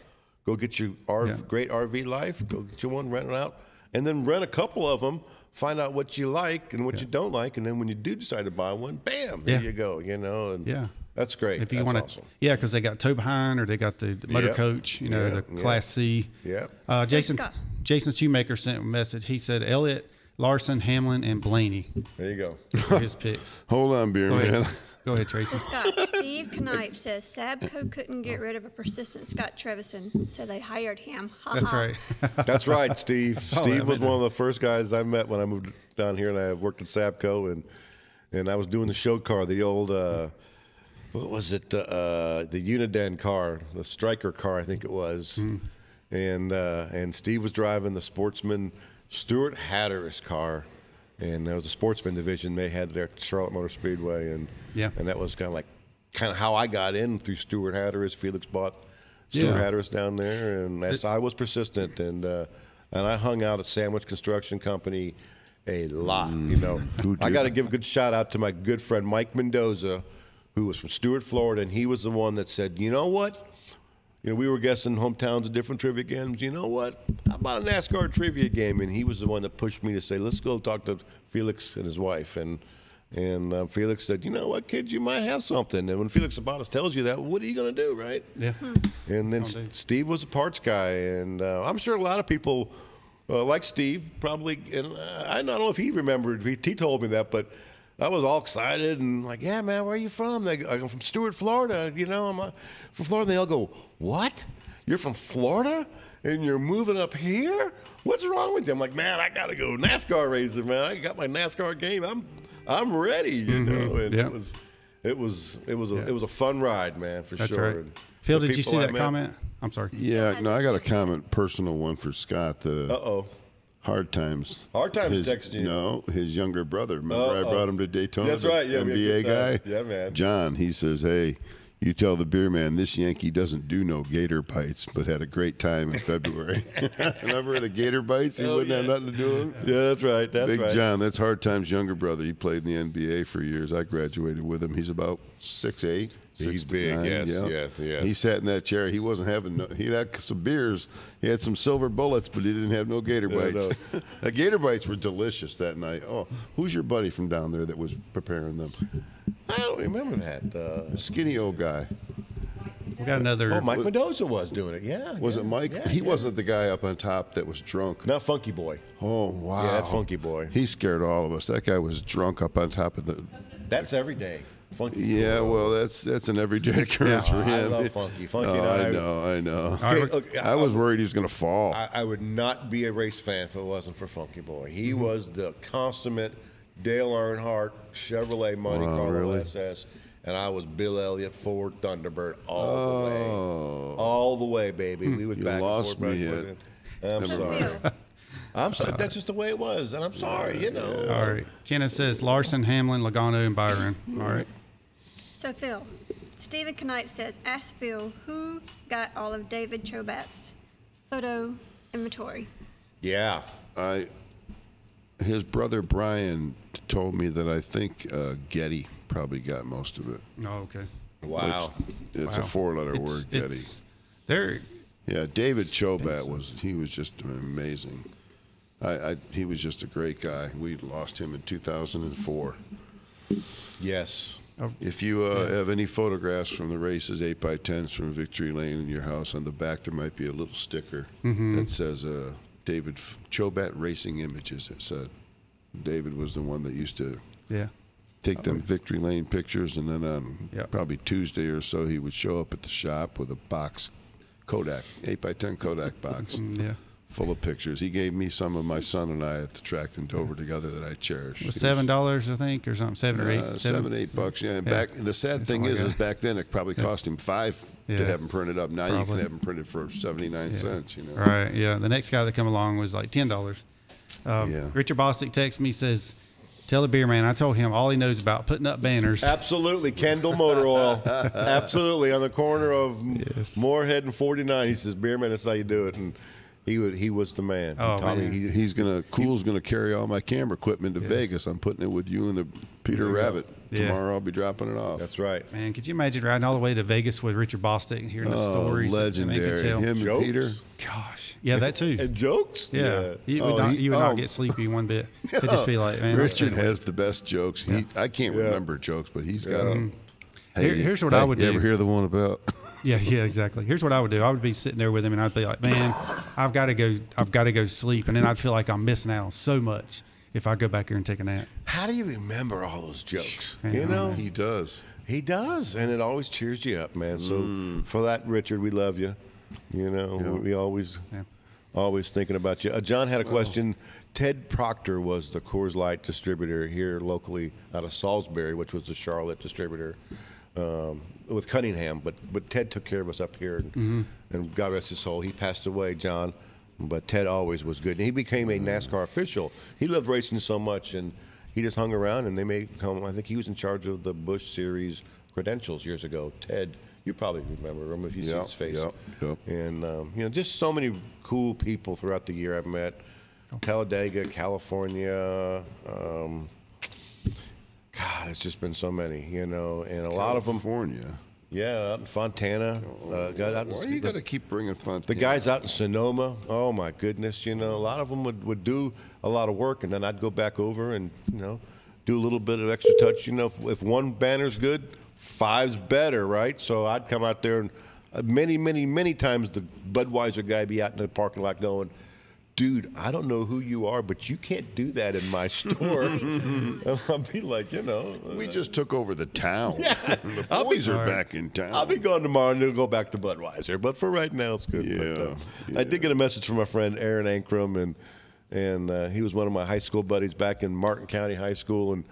go get your RV, Yeah. great RV life. Go get you one, rent it out, and then rent a couple of them. Find out what you like and what you don't like, and then when you do decide to buy one, bam, there Yeah. you go. You know, and Yeah. that's great. If you want to, awesome. yeah, because they got tow behind or they got the, the motor Yep. coach, you know, Yep, the yep. Class C. Yeah. Uh, So Jason Scott- Jason Shoemaker sent a message. He said Elliot, Larson, Hamlin, and Blaney There you go. are his picks. [laughs] Hold on, beer Go man. [laughs] ahead, go ahead, Tracy. So Scott, Steve [laughs] Knipe says Sabco couldn't get rid of a persistent Scott Trevisan, so they hired him. Ha That's ha. right. [laughs] That's right, [laughs] Steve. Steve was one of the first guys I met when I moved down here, and I worked at Sabco, and and I was doing the show car, the old uh, what was it, the uh, the Uniden car, the Striker car, I think it was, Hmm. and uh, and Steve was driving the Sportsman Stuart Hatteras car, and there was a Sportsman division they had there at Charlotte Motor Speedway, and Yeah. and that was kind of like kind of how I got in through Stuart Hatteras. Felix bought Stuart Yeah. Hatteras down there, and as I was persistent, and uh, and I hung out at Sandwich Construction Company a lot. You know, I got to give a good shout out to my good friend Mike Mendoza, who was from Stuart, Florida, and he was the one that said, you know what. You know, we were guessing hometowns of different trivia games. You know what? How about a NASCAR trivia game? And he was the one that pushed me to say, "Let's go talk to Felix and his wife." And And uh, Felix said, "You know what, kid, you might have something." And when Felix Sabates tells you that, what are you going to do, right? Yeah. And then S- Steve was a parts guy, and uh, I'm sure a lot of people uh, like Steve probably. And uh, I don't know if he remembered. He, he told me that, but I was all excited and like, "Yeah, man, where are you from?" They, go, I'm from Stuart, Florida. You know, I'm uh, from Florida. They all go, "What? You're from Florida?" And you're moving up here? What's wrong with you? I'm like, man, I gotta go NASCAR racing, man. I got my NASCAR game. I'm, I'm ready, you know. And Yeah. it was, it was, it was a, it was a fun ride, man, for That's sure. right. Phil, the did you see I that met- comment? I'm sorry. Yeah, no, I got a comment, personal one for Scott. Uh-oh. Hard times. Hard Times his, texted you. No, his younger brother. Remember, I Uh-oh. brought him to Daytona. That's right, yeah, we had a NBA guy. Yeah, man. John. He says, "Hey, you tell the beer man this Yankee doesn't do no gator bites, but had a great time in February. [laughs] Remember the gator bites? He Oh, wouldn't have nothing to do with. 'em? Yeah, that's right. That's Big right. John, that's Hard Times' younger brother. He played in the NBA for years. I graduated with him. He's about six eight. He's big, nine, yes, yeah. yes, yes. He sat in that chair. He wasn't having. No, he had some beers. He had some silver bullets, but he didn't have no gator Yeah, bites. [laughs] the gator bites were delicious that night. Oh, who's your buddy from down there that was preparing them? I don't remember that. Uh, Skinny old guy. We got another. oh, Mike Mendoza was doing it. Yeah. Was yeah, it Mike? yeah, he yeah. wasn't the guy up on top that was drunk. Not Funky Boy. Oh wow. Yeah, that's Funky Boy. He scared all of us. That guy was drunk up on top of the. That's every day. Funky. Yeah, Boy. well, that's that's an everyday [laughs] occurrence Yeah. for I him. love Funky. Funky Oh, I I- know, I know. Okay, look, I was uh, worried he was going to fall. I, I would not be a race fan if it wasn't for Funky Boy. He mm-hmm. was the consummate Dale Earnhardt Chevrolet Monte Wow, Carlo really? SS, and I was Bill Elliott Ford Thunderbird all the way, oh, all the way, baby. Hmm, we would You back and lost forth, me back and forth. I'm So sorry. [laughs] Phil, I'm sorry. That's just the way it was, and I'm sorry. You know. All right. Kenneth says Larson, Hamlin, Logano, and Byron. All right. So Phil, Stephen Knipe says, ask Phil who got all of David Chobat's photo inventory. Yeah. I. His brother Brian told me that I think uh, Getty probably got most of it. Oh, okay. Wow. It's a four-letter It's- word, Getty. it's- They're Yeah, David Chobat was he was just amazing. I, I he was just a great guy. We lost him in 2004. Yes. If you uh, have any photographs from the races, eight by tens from Victory Lane in your house, on the back there might be a little sticker that says uh, David F- Chobat Racing Images. It said David was the one that used to yeah. take them Victory Lane pictures, and then on Yeah. probably Tuesday or so, he would show up at the shop with a box, Kodak, eight by ten Kodak box, Mm, Yeah. Full of pictures. He gave me some of my son and I at the track in Dover together that I cherish. It was seven dollars, I think, or something. Seven or eight. uh, seven, eight bucks. Yeah. And Yeah. back. The sad thing is, is back then it probably cost him five Yeah. to have them printed up. Now you can have them printed for seventy nine cents. You know. Right. Yeah. The next guy that come along was like ten dollars. Um, Yeah. Richard Bostic texts me says, "Tell the beer man I told him all he knows about putting up banners." Absolutely, Kendall Motor Oil. [laughs] Absolutely, on the corner of Yes. Moorhead and 49. He says, Beer man, that's how you do it." And he would, he was the man. Oh, Tommy, man. he, He's gonna Cool's gonna carry all my camera equipment to Vegas. I'm putting it with you and the Peter Rabbit. Yeah. Tomorrow I'll be dropping it off. that's right. Man, could you imagine riding all the way to Vegas with Richard Bostic and hearing the Oh, stories? that man could legendary. tell? Him Jokes. and Peter. Gosh, yeah, that too. And jokes. Yeah, you would, Oh, not, he- you would oh. not get sleepy one bit. [laughs] It'd just be like, man. Richard has the best jokes. He I can't Yeah. remember jokes, but he's got them. Here- here's what I would you do. ever hear the one about? Yeah, yeah, exactly. Here's what I would do. I would be sitting there with him, and I'd be like, "Man, I've got to go. I've got to go sleep." And then I'd feel like I'm missing out on so much if I go back here and take a nap. How do you remember all those jokes? Man, You know, he does. he does, and it always cheers you up, man. So for that, Richard, we love you. You know, we always, Yeah. always thinking about you. Uh, John had a question. Ted Proctor was the Coors Light distributor here locally out of Salisbury, which was the Charlotte distributor um, with Cunningham. But but Ted took care of us up here, and, and God rest his soul. He passed away, John. But Ted always was good. And he became a NASCAR official. He loved racing so much, and he just hung around. And they made come. I think he was in charge of the Busch Series credentials years ago. Ted, you probably remember him if you see his face. yep, yep. And um, you know, just so many cool people throughout the year I've met. Talladega, California. Um, God, it's just been so many, you know, and a lot of them. California. Yeah, out in Fontana. Uh, guys out in- Why you the- got to keep bringing fun? the guys out in Sonoma, oh my goodness, you know, a lot of them would, would do a lot of work, and then I'd go back over and, you know, do a little bit of extra touch. You know, if, if one banner's good, five's better, right? So I'd come out there and uh, many, many, many times the Budweiser guy be out in the parking lot going, dude, I don't know who you are, but you can't do that in my store. [laughs] and I'll be like, you know, We just took over the town. Yeah. [laughs] the I'll be- are back in town. I'll be going tomorrow and it'll go back to Budweiser. But for right now, it's good. But, uh, I did get a message from my friend Aaron Ankrum, and and uh, he was one of my high school buddies back in Martin County High School, and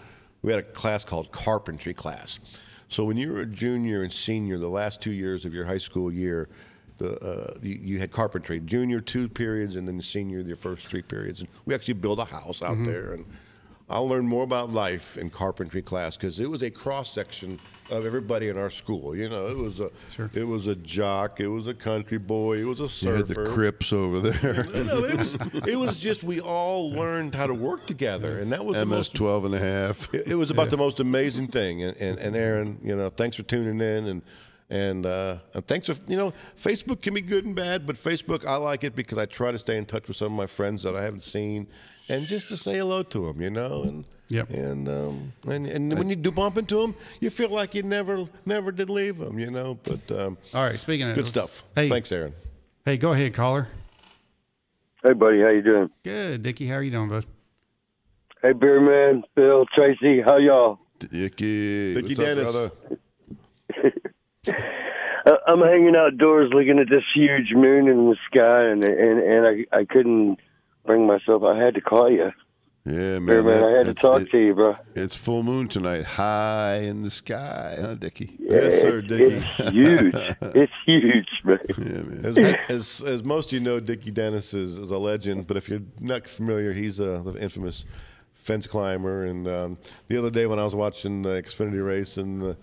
we had a class called carpentry class. So when you were a junior and senior, the last two years of your high school year, the uh, you, you had carpentry. Junior two periods, and then the senior your first three periods. And we actually built a house out Mhm. there, and I learned more about life in carpentry class because it was a cross section of everybody in our school. You know, it was a it was a jock, it was a country boy, it was a surfer. You had the Crips over there. [laughs] no, it was it was just we all learned how to work together, and that was the MS most 12 and a half. it, it was about Yeah. the most amazing thing. And, and, and Aaron, you know, thanks for tuning in and and uh, and thanks for you know, Facebook can be good and bad, but Facebook I like it because I try to stay in touch with some of my friends that I haven't seen, and just to say hello to them, you know, and. Yep. And um, and and when you do bump into them, you feel like you never never did leave them, you know. But um, All right, speaking of good stuff. Hey. Thanks, Aaron. Hey, go ahead, caller. Hey, buddy, how you doing? Good, Dickie. How are you doing, bud? Hey, Beerman, Bill, Tracy, how y'all? Dickie. Dickie what's up, Dennis. brother? Uh, [laughs] I'm hanging outdoors looking at this huge moon in the sky, and and and I I couldn't bring myself. I had to call you. Yeah, man. Beerman, that- I had to talk it- to you, bro. It's full moon tonight, high in the sky, huh, Dickie? Yes, sir, Dickie. It's huge. [laughs] it's huge, man. Yeah, man. [laughs] As, as, as most of you know, Dickie Dennis is, is a legend, but if you're not familiar, he's uh, the infamous fence climber. And um, the other day when I was watching the Xfinity race and, uh,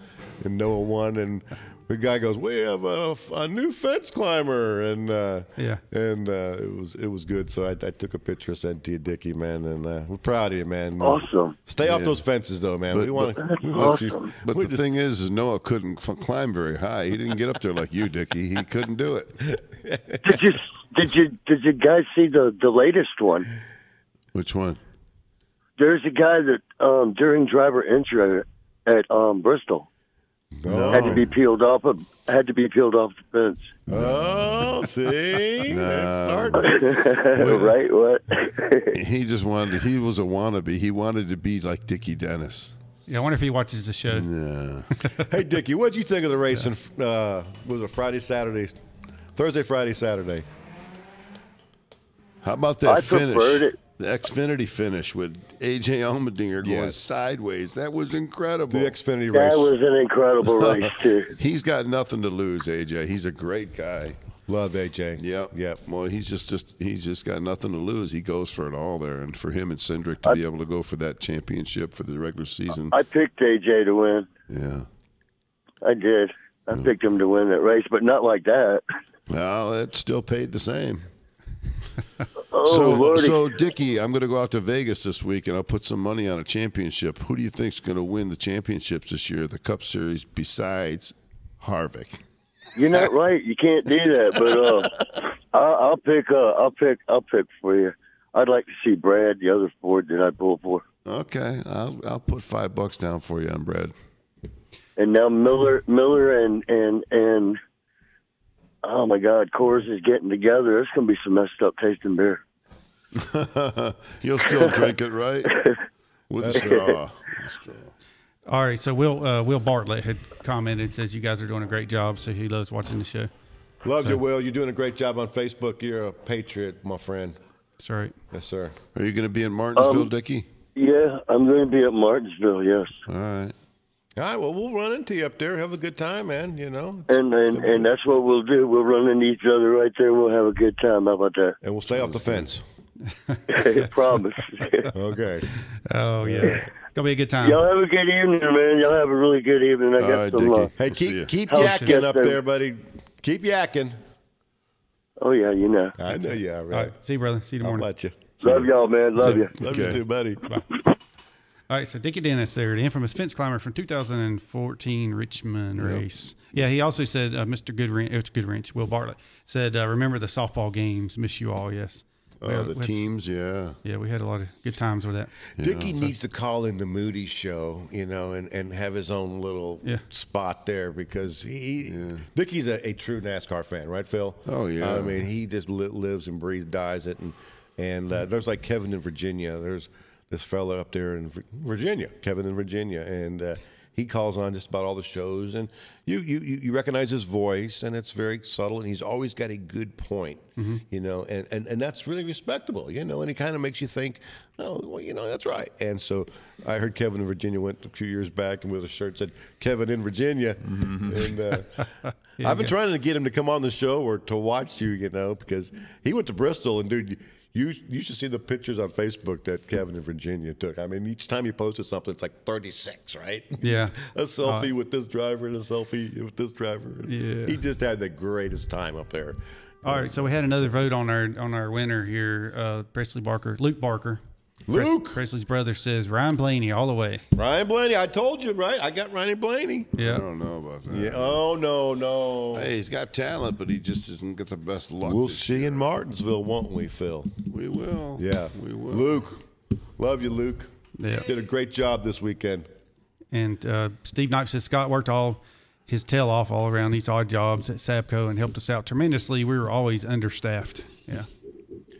and Noah won, and the guy goes, "We have a, a new fence climber," and uh, Yeah. and uh, it was it was good. So I, I took a picture, sent to you, Dickie, man, and uh, we're proud of you, man. Awesome. Stay off those fences, though, man. But, we want but, to. awesome. but we the just- thing is, is Noah couldn't f- climb very high. He didn't get up there like you, Dickie. He couldn't do it. Did you did you did you guys see the the latest one? Which one? There's a guy that um, during driver entry at um, Bristol had to be peeled off of had to be peeled off the fence. Oh, see, [laughs] that's Nah. starting. [laughs] right? What? [laughs] He just wanted. He was a wannabe. He wanted to be like Dickie Dennis. Yeah, I wonder if he watches the show. Yeah. Hey, Dickie, what would you think of the race? on uh, was it Friday, Saturday, Thursday, Friday, Saturday? How about that I finish? preferred it. The Xfinity finish with AJ Allmendinger going Yes. sideways. That was incredible. The Xfinity race. That was an incredible [laughs] race too. He's got nothing to lose, AJ. He's a great guy. Love AJ. Yep. Yep. Well, he's just, just he's just got nothing to lose. He goes for it all there, and for him and Cindric to be able to go for that championship for the regular season. I picked AJ to win. yeah. I did. I picked him to win that race, but not like that. Well, it still paid the same. [laughs] Oh so, lordy! so Dickie, I'm going to go out to Vegas this week, and I'll put some money on a championship. Who do you think's going to win the championships this year, the Cup Series, besides Harvick? You're not right. You can't do that. But uh, I'll, I'll pick. Uh, I'll pick. I'll pick for you. I'd like to see Brad, the other Ford that I pull for, Okay, I'll I'll put five bucks down for you on Brad. and now Miller, Miller, and and and oh my God, Coors is getting together. It's gonna be some messed up tasting beer. [laughs] You'll still drink it, right? [laughs] With a straw. A straw. All right, so Will uh, Will Bartlett had commented says you guys are doing a great job, so he loves watching the show. Love So- you, Will. You're doing a great job on Facebook. You're a patriot, my friend. That's right. Yes, sir. Are you going to be in Martinsville, Um, Dickie? Yeah, I'm going to be at Martinsville. Yes, All right. All right. Well, we'll run into you up there. Have a good time, man. You know, and and and that's what we'll do. We'll run into each other right there. We'll have a good time. How about that? and we'll stay off the fence. [laughs] Promise. [laughs] Okay. Oh yeah, gonna be a good time. Y'all have a good evening, man. Y'all have a really good evening. I All got right, some. Dickie. Uh, Hey, We'll keep keep How's yakking up there, buddy. Keep yakking. oh yeah, you know. I know you are, All right? right, see you, brother. See you I'll tomorrow. let you. Love y'all, man. Love you. Love you too, buddy. All right, so Dickie Dennis there, the infamous fence climber from 2014 Richmond race. Yeah, he also said, uh, Mr. Goodwrench, it's Goodwrench, Will Bartlett said, uh, remember the softball games, miss you all, yes. Oh, Yeah, the we had- teams, yeah. Yeah, we had a lot of good times with that. Dickie needs to call in the Moody show, you know, and, and have his own little Yeah. spot there because he Dickie's a, a true NASCAR fan, right, Phil? Oh, yeah. I mean, he just lives and breathes, dies it, and and uh, there's like Kevin in Virginia. There's this fella up there in Virginia, Kevin in Virginia, and. Uh, he calls on just about all the shows, and you, you you recognize his voice, and it's very subtle, and he's always got a good point, you know, and, and and that's really respectable, you know, and he kind of makes you think, oh, well, you know, that's right. And so I heard Kevin in Virginia went a few years back and with a shirt said Kevin in Virginia, and uh, [laughs] I've been trying to get him to come on the show or to watch you, you know, because he went to Bristol, and dude. You, you, should see the pictures on Facebook that Kevin in Virginia took. I mean, each time he posted something, it's like 36, right? Yeah. [laughs] a selfie with this driver and a selfie with this driver. Yeah. He just had the greatest time up there. All right, so we had another vote on our on our winner here. Uh, Presley Barker, Luke Barker. Luke! Presley's brother says Ryan Blaney all the way. Ryan Blaney, I told you, right? I got Ryan Blaney. Yeah. I don't know about that. Yeah. Oh no, no. Hey, he's got talent, but he just doesn't get the best luck. We'll this see in Martinsville, won't we, Phil? We will. Yeah. We will. Luke, love you, Luke. Yeah. Did a great job this weekend. And uh, Steve Knox says Scott worked all his tail off all around these odd jobs at Sabco and helped us out tremendously. We were always understaffed. Yeah,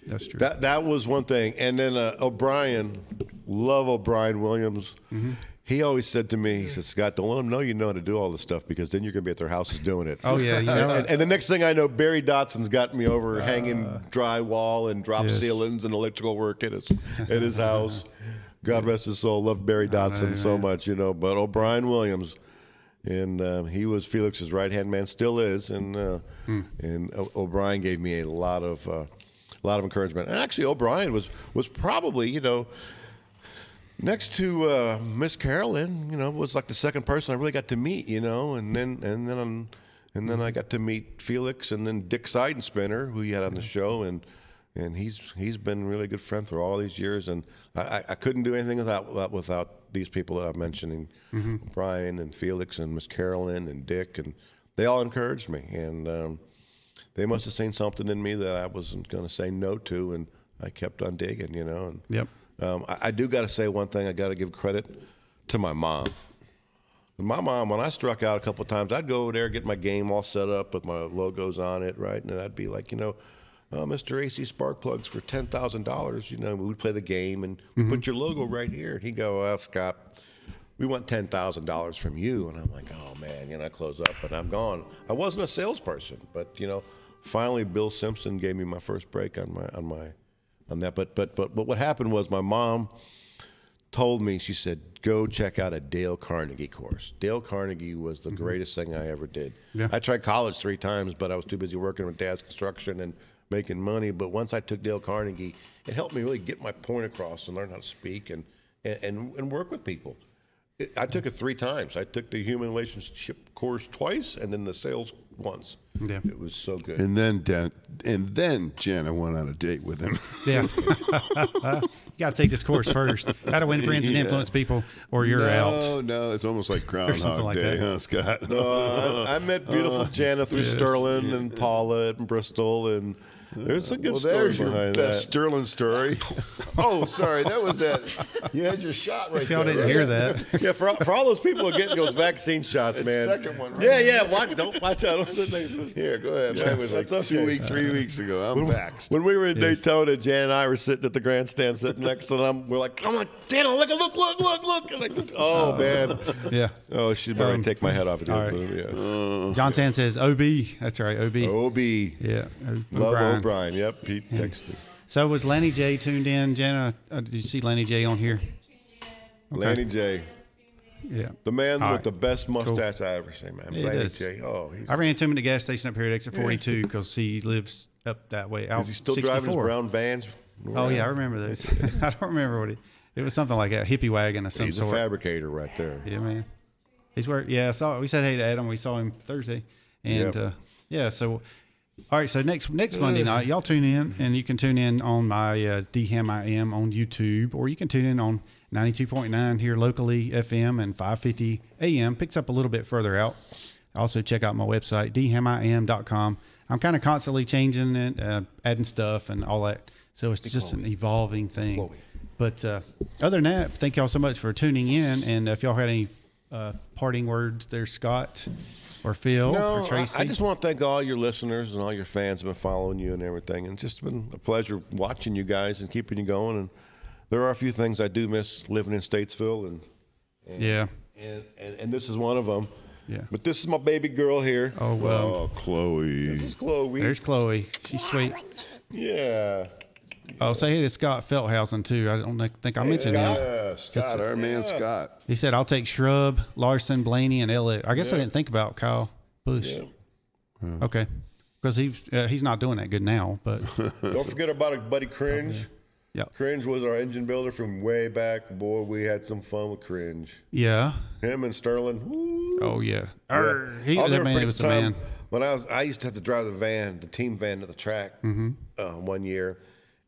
that's true. That that was one thing. And then uh, O'Brien, love O'Brien Williams. Mm-hmm. He always said to me, he said, Scott, don't let them know you know how to do all this stuff because then you're going to be at their houses doing it. Oh, yeah, you know [laughs] and, and the next thing I know, Barry Dotson's got me over hanging drywall and drop Uh, yes. ceilings and electrical work at his, at his house. God rest his soul. Loved Barry Dotson so much, you know. But O'Brien Williams, and uh, he was Felix's right hand man, still is, and uh, Hmm. and o- O'Brien gave me a lot of uh, a lot of encouragement. And actually, O'Brien was was probably you know next to uh, Miss Carolyn, you know, was like the second person I really got to meet, you know, and then and then um, and then I got to meet Felix and then Dick Seidenspinner, who you had on the show, and and he's he's been a really good friend through all these years, and I, I- I couldn't do anything without without, without these people that I'm mentioning, Brian and Felix and Miss Carolyn and Dick, and they all encouraged me, and um, they must have seen something in me that I wasn't going to say no to, and I kept on digging, you know, and Yep. um, I, I do got to say one thing. I got to give credit to my mom. My mom, when I struck out a couple of times, I'd go over there, get my game all set up with my logos on it, right? And I'd be like, you know, uh, Mr. AC Spark Plugs for ten thousand dollars. You know, we'd play the game and we put your logo right here. And he'd go, well, Scott, we want ten thousand dollars from you. And I'm like, oh man, you know, I close up and I'm gone. I wasn't a salesperson, but you know, finally Bill Simpson gave me my first break on my on my on that. But but but but what happened was my mom told me she said go check out a Dale Carnegie course. Dale Carnegie was the mm-hmm. greatest thing I ever did. Yeah. I tried college three times, but I was too busy working with dad's construction and making money. But once I took Dale Carnegie, it helped me really get my point across and learn how to speak and, and, and work with people. It, I took it three times. I took the human relationship course twice, and then the sales once. Yeah. It was so good. And then Dan, and then Jenna went on a date with him. [laughs] Yeah. [laughs] you got to take this course first. How to win friends and Yeah. influence people, or you're out. No, no, it's almost like Groundhog like Day, that. huh, Scott? No, I, I met beautiful [laughs] Jana through Yes. Sterling and Paula and Bristol, and there's a good well, story there's your behind best that. Sterling story. [laughs] oh, sorry, that was that. You had your shot right If y'all there. didn't right? hear that, [laughs] Yeah, for all, for all those people who are getting those vaccine shots, It's man. second one, right? Yeah, yeah. Watch, don't watch out. Don't sit there. Here, go ahead. Yeah, that was like that's two okay. weeks, three weeks ago. I'm vaxxed. When we were in Daytona, Jan and I were sitting at the grandstand, sitting next to them. We're like, "Come on, Dana, look, look, look, look, look!" And like this. Oh man. yeah. Oh, she's about Um, to take my head off. all right. Yeah. John Sand says OB. That's right, OB. Ob. Yeah. Love O'Brien. O'Brien. Yep. Pete texted me. So was Lanny J tuned in? Jenna, uh, did you see Lanny J on here? Okay. Lanny J. Yeah. The man All with right. the best mustache I ever seen, man. He Lanny. J. Oh, he's. I ran into him at the gas station up here at exit 42 because he lives up that way. Out Is he still driving his brown vans? Oh yeah, I remember those. [laughs] I don't remember what it. It was something like a hippie wagon or some He's a fabricator right there. Yeah, man. He's where. Yeah, I saw. We said hey to Adam. We saw him Thursday, and Yep. uh, yeah. So, all right. So next next Monday night, y'all tune in, and you can tune in on my uh, am on YouTube, or you can tune in on ninety two point nine here locally FM and five fifty AM. Picks up a little bit further out. Also check out my website dhammiam.com. I'm kind of constantly changing it, uh, adding stuff and all that. So it's just an evolving thing. But uh, other than that, thank y'all so much for tuning in. And if y'all had any uh, parting words there, Scott or Phil No, or I, Tracy. I just want to thank all your listeners and all your fans have been following you and everything. And it's just been a pleasure watching you guys and keeping you going. And there are a few things I do miss living in Statesville, and, and Yeah. and, and and this is one of them. Yeah. But this is my baby girl here. Oh well. Oh, Chloe. This is Chloe. There's Chloe. She's sweet. yeah. Oh, say hey to Scott Felthausen too. I don't think I mentioned him. Yeah, Scott, our man Scott. He said, "I'll take Shrub, Larson, Blaney, and Elliott." I guess I didn't think about Kyle Busch. Okay, because he's uh, he's not doing that good now. But [laughs] Don't forget about our buddy Cringe. yeah, Cringe was our engine builder from way back. Boy, we had some fun with Cringe. yeah. Him and Sterling. woo. Oh yeah. Yeah. Arr, he, I'll that man was a man. When I was, I used to have to drive the van, the team van to the track Mm-hmm. uh, one year,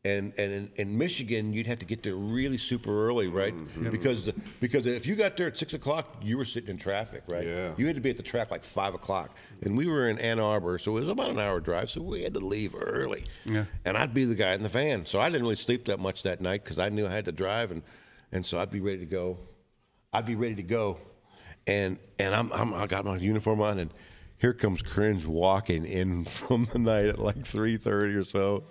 and and in, in Michigan you'd have to get there really super early, right? Mm-hmm. Because the, because if you got there at six o'clock, you were sitting in traffic, right? Yeah. You had to be at the track like five o'clock, and we were in Ann Arbor, so it was about an hour drive, so we had to leave early. Yeah. And I'd be the guy in the van, so I didn't really sleep that much that night because I knew I had to drive, and and so I'd be ready to go. I'd be ready to go, and and I'm, I'm I got my uniform on, and here comes Cringe walking in [laughs] from the night at like three thirty or so.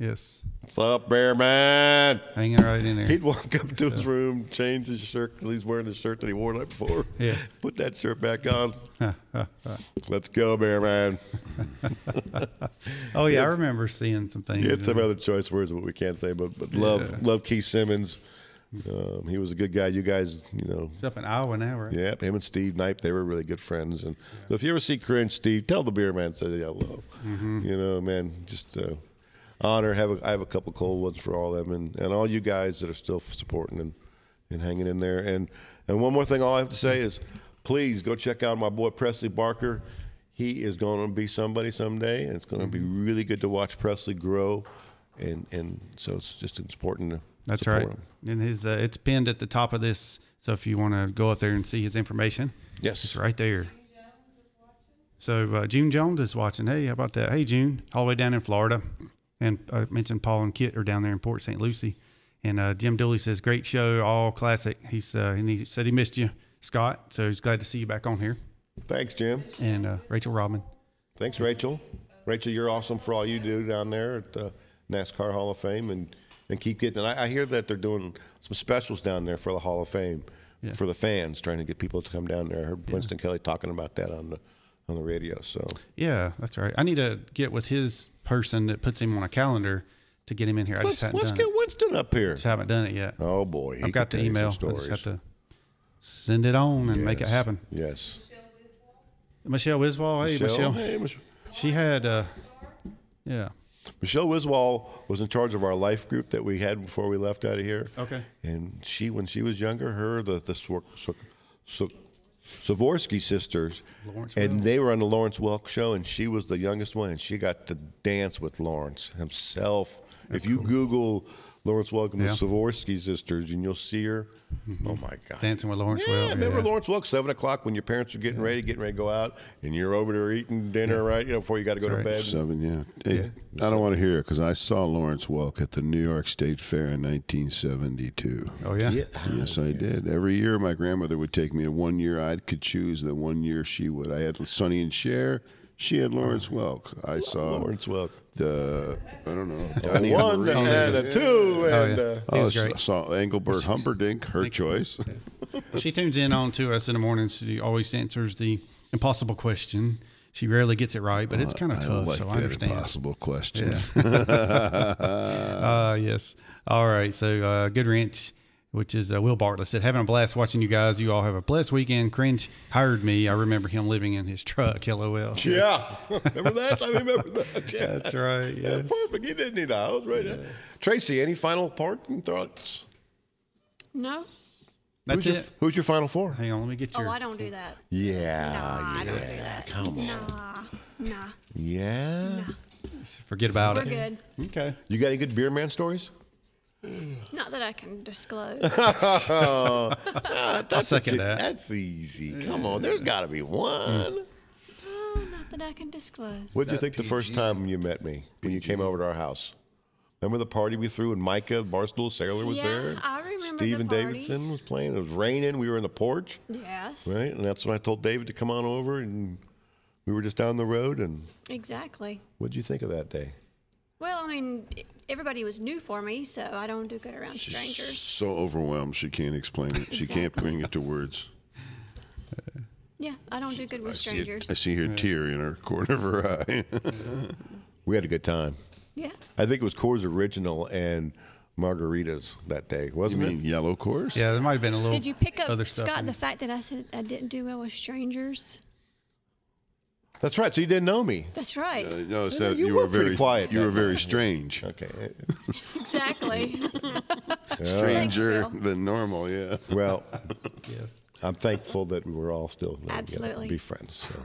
Yes, What's up, Bear Man? hanging right in there. He'd walk up to his room, change his shirt because he's wearing the shirt that he wore night before. Yeah. [laughs] Put that shirt back on. [laughs] Let's go, Bear Man. oh yeah, I remember seeing some things. Had some other choice words, but we can't say. But but love Yeah. love Keith Simmons. Um, he was a good guy. You guys, you know, He's up in Iowa now, right? yeah, him and Steve Knipe, they were really good friends. And so if you ever see Cringe Steve, tell the beer man say hello. Mm-hmm. You know, man, just uh, honor. Have a, I have a couple cold ones for all of them and, and all you guys that are still supporting and, and hanging in there. And and one more thing, all I have to say is, please go check out my boy Presley Barker. He is going to be somebody someday, and it's going to be Mm-hmm. really good to watch Presley grow. And and so it's just important to That's support right. him. And his uh, it's pinned at the top of this. So if you want to go up there and see his information, Yes. it's right there. So uh, June Jones is watching. Hey, how about that? Hey, June, all the way down in Florida. And I mentioned Paul and Kit are down there in Port St. Lucie. And uh, Jim Dooley says, great show, all classic. He's uh, and he said he missed you, Scott. So he's glad to see you back on here. Thanks, Jim. And uh, Rachel Robin. Thanks, Rachel. Rachel, you're awesome for all you do down there at the NASCAR Hall of Fame, and and keep getting. And I, I hear that they're doing some specials down there for the Hall of Fame Yeah. for the fans, trying to get people to come down there. I heard Winston Kelley talking about that on the on the radio. So Yeah, that's right. I need to get with his person that puts him on a calendar to get him in here. I let's just haven't let's done get it. Winston up here. Just haven't done it yet. Oh boy, I've got the tell you some email. I just have to send it on and make it happen. Yes. Michelle Wiswall. Hey, Michelle. Hey, Mich- She had, uh, yeah. Michelle Wiswall was in charge of our life group that we had before we left out of here. Okay. And she, when she was younger, her the the Swor- Sw- Sw- Savorsky sisters, Lawrence and Welk. they were on the Lawrence Welk show, and she was the youngest one, and she got to dance with Lawrence himself. if you Google Lawrence Welk and Yeah. the Savorsky sisters, and you'll see her. Oh my God! Dancing with Lawrence Yeah, Welk. remember yeah. Lawrence Welk, seven o'clock when your parents are getting ready, getting ready to go out, and you're over there eating dinner, right? You know, before you got to go That's to right. bed. Seven, yeah. Hey, I don't want to hear it because I saw Lawrence Welk at the New York State Fair in 1972. Oh, yeah. Yes, I did. Every year, my grandmother would take me. And one year, I could choose. the one year, she would. I had Sonny and Cher. She had Lawrence Welk. I saw Lawrence Welk. the I don't know Donnie one Marie. and a two, Oh, and yeah. uh, He Oh, was great. I saw Engelbert Humperdinck. Her choice. [laughs] She tunes in on to us in the morning. She always answers the impossible question. She rarely gets it right, but it's kind of I tough, like so I that understand. impossible question. Uh, [laughs] [laughs] yes. All right. So, uh, Good Ranch, which is uh, Will Bartlett, said, having a blast watching you guys. You all have a blessed weekend. Cringe hired me. I remember him living in his truck. LOL. yeah, [laughs] remember that? I remember that. [laughs] Yeah. That's right. Yeah, Yes. perfect. He didn't need a house, right? there. Tracy, any final parting thoughts? No? That's who's it. Your, who's your final four? Hang on. Let me get your. Oh, your. I don't do that. Yeah, Nah, I don't do that. Come on. Nah, nah. Yeah. Forget about We're it. good. Okay. You got any good beer man stories? [sighs] Not that I can disclose. [laughs] Oh, that's second a- that. That's easy. Come on, there's got to be one. oh, not that I can disclose. What did you think the first time you met me when you came over to our house? Remember the party we threw and Micah, Barstool Sailor was Yeah, there? I remember the Steven party. Davidson was playing. It was raining. We were in the porch. Yes. Right? And that's when I told David to come on over and we were just down the road and Exactly. what'd you think of that day? Well, I mean, everybody was new for me, so I don't do good around strangers. So overwhelmed, she can't explain it. She can't bring it to words. Yeah, I don't do good with I see, it, strangers. I see her tear in her corner of her eye. [laughs] We had a good time. Yeah. I think it was Coors Original and margaritas that day, wasn't mean it? yellow course? Yeah, there might have been a little. Did you pick up other Scott in the fact that I said I didn't do well with strangers? That's right. So you didn't know me. That's right. Uh, no, it's Yeah, that you you, were were very quiet You were very night. strange. Okay. [laughs] exactly. [laughs] Stranger Phil. than normal. Yeah. Well, Yes. [laughs] I'm thankful that we were all still you know, Absolutely. be friends. So.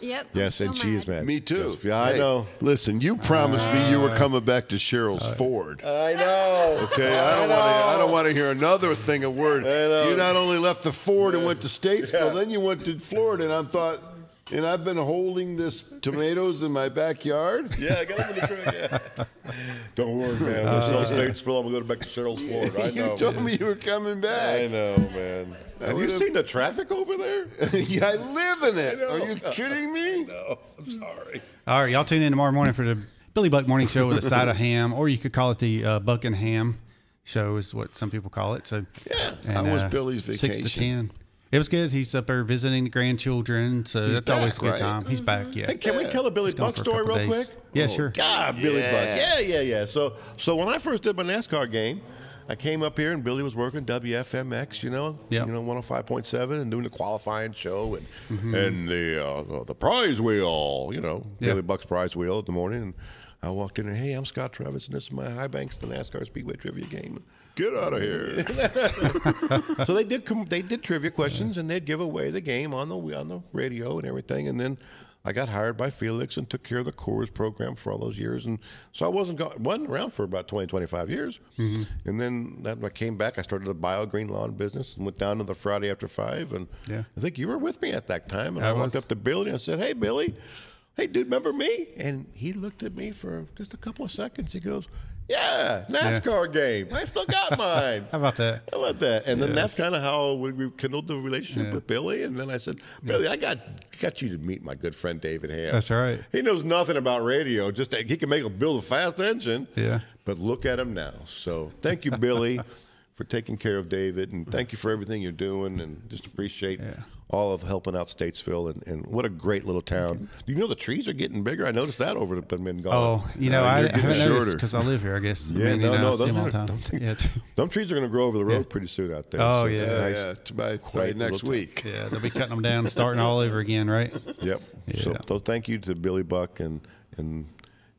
Yep. Yes, and still she is mad. Me too. Yes, I Hey, know. Listen, you promised me you were coming back to Sherrills Ford. I know. Okay, I don't want to. I don't want to hear another thing a word. know. You not only left the Ford and went to Statesville, then you went to Florida, and I thought, and I've been holding this tomatoes in my backyard. [laughs] Yeah, I got them in the truck. Yeah. [laughs] Don't worry, man. We'll sell Statesville. I'm going to go back to Sherrills Ford. I know. you told me you were coming back. I know, man. Have you seen the traffic over there? [laughs] yeah, I live in it. Are you kidding me? No, I'm sorry. All right, y'all tune in tomorrow morning for the Billy Buck Morning Show with a side of ham, or you could call it the uh, Buck and Hamm Show, is what some people call it. So, Yeah. and, How was uh, Billy's Six to ten. It was good. He's up there visiting the grandchildren, so that's always a good right? time. He's back, yeah. Hey, can we tell a Billy He's gone Buck for a story couple real days. quick? Yeah, sure. God, Billy Yeah. Buck. Yeah, yeah, yeah. So, so when I first did my NASCAR game, I came up here and Billy was working WFMX, you know, Yep. you know, 105.7 and doing the qualifying show and Mm-hmm. and the uh, the prize wheel, you know, Yeah. Billy Buck's prize wheel in the morning. And I walked in and hey, I'm Scott Travis and this is my High Banks the NASCAR Speedway trivia game. [laughs] Get out of here. [laughs] so they did come, they did trivia questions and they'd give away the game on the on the radio and everything. And then I got hired by Felix and took care of the Coors program for all those years. And so I wasn't go, wasn't around for about 20, 25 years. Mm-hmm. And then that, I came back, I started the bio green lawn business and went down to the Friday after five. And Yeah. I think you were with me at that time. And I I, walked up to Billy and I said, "Hey, Billy." Hey, dude, remember me? And he looked at me for just a couple of seconds. He goes, Yeah, NASCAR game. I still got [laughs] mine. How about that? How about that? And then that's kind of how we we kindled the relationship Yeah. with Billy. And then I said, Billy, I got got you to meet my good friend David Hamm. That's right. He knows nothing about radio. Just that he can make a build a fast engine. Yeah. But look at him now. So thank you, Billy, [laughs] for taking care of David, and thank you for everything you're doing, and just appreciate all of helping out Statesville, and, and what a great little town. Do you know the trees are getting bigger? I noticed that over the been gone. Oh, you know, Uh, I, I haven't noticed because I live here, I guess. Yeah, I mean, no, you know, no, those them are- the don't think- Yeah, [laughs] Them trees are going to grow over the road pretty soon out there. Oh, a yeah. Yeah, nice- yeah. By, by next week. yeah, they'll be cutting them down, and starting all over again, right? [laughs] Yep. So, Yeah. so thank you to Billy Buck and and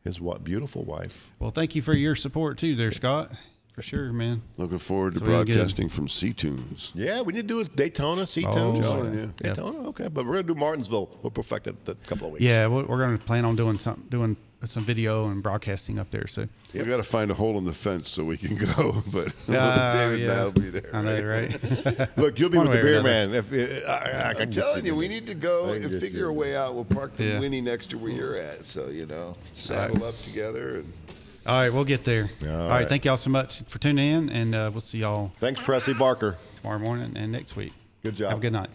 his wa- beautiful wife. Well, thank you for your support too, there, Scott. For sure, man. Looking forward to So we broadcasting from C Tunes. Yeah, we need to do it Daytona, Sea Oh, Tunes. telling you. Daytona, okay. But we're going to do Martinsville. We'll perfect it in a couple of weeks. Yeah, we're, we're going to plan on doing some doing some video and broadcasting up there. So We got to find a hole in the fence so we can [laughs] go, but Uh, [laughs] David yeah. and I will be there. I know, right? [laughs] Look, you'll be One with the beer man. If, uh, I, I I'm can telling you, we need to go and figure you. a way out. We'll park the Yeah. Winnie next to where you're at, so you know, saddle up together. And all right, we'll get there. All right. right. thank y'all so much for tuning in, and uh, we'll see y'all Thanks, Presley Barker. tomorrow morning and next week. Good job. Have a good night.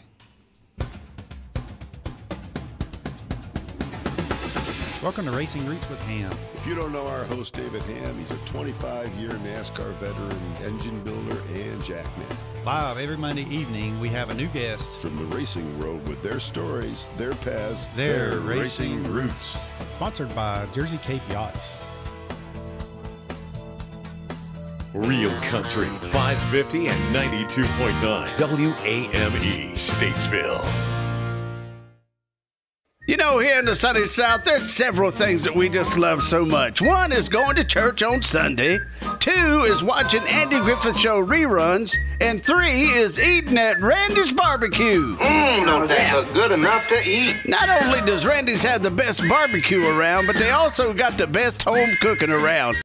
Welcome to Racing Roots with Hamm. if you don't know our host David Hamm, he's a 25-year NASCAR veteran, engine builder, and jackman. Live every Monday evening, we have a new guest. From the racing world with their stories, their paths, Their their racing racing roots. Sponsored by Jersey Cape Yachts. Real Country 550 and 92.9 WAME E, Statesville. You know, here in the sunny South, there's several things that we just love so much. One is going to church on Sunday. Two is watching Andy Griffith Show reruns. And three is eating at Randy's Barbecue. Mmm, don't that look good enough to eat? Not only does Randy's have the best barbecue around, but they also got the best home cooking around.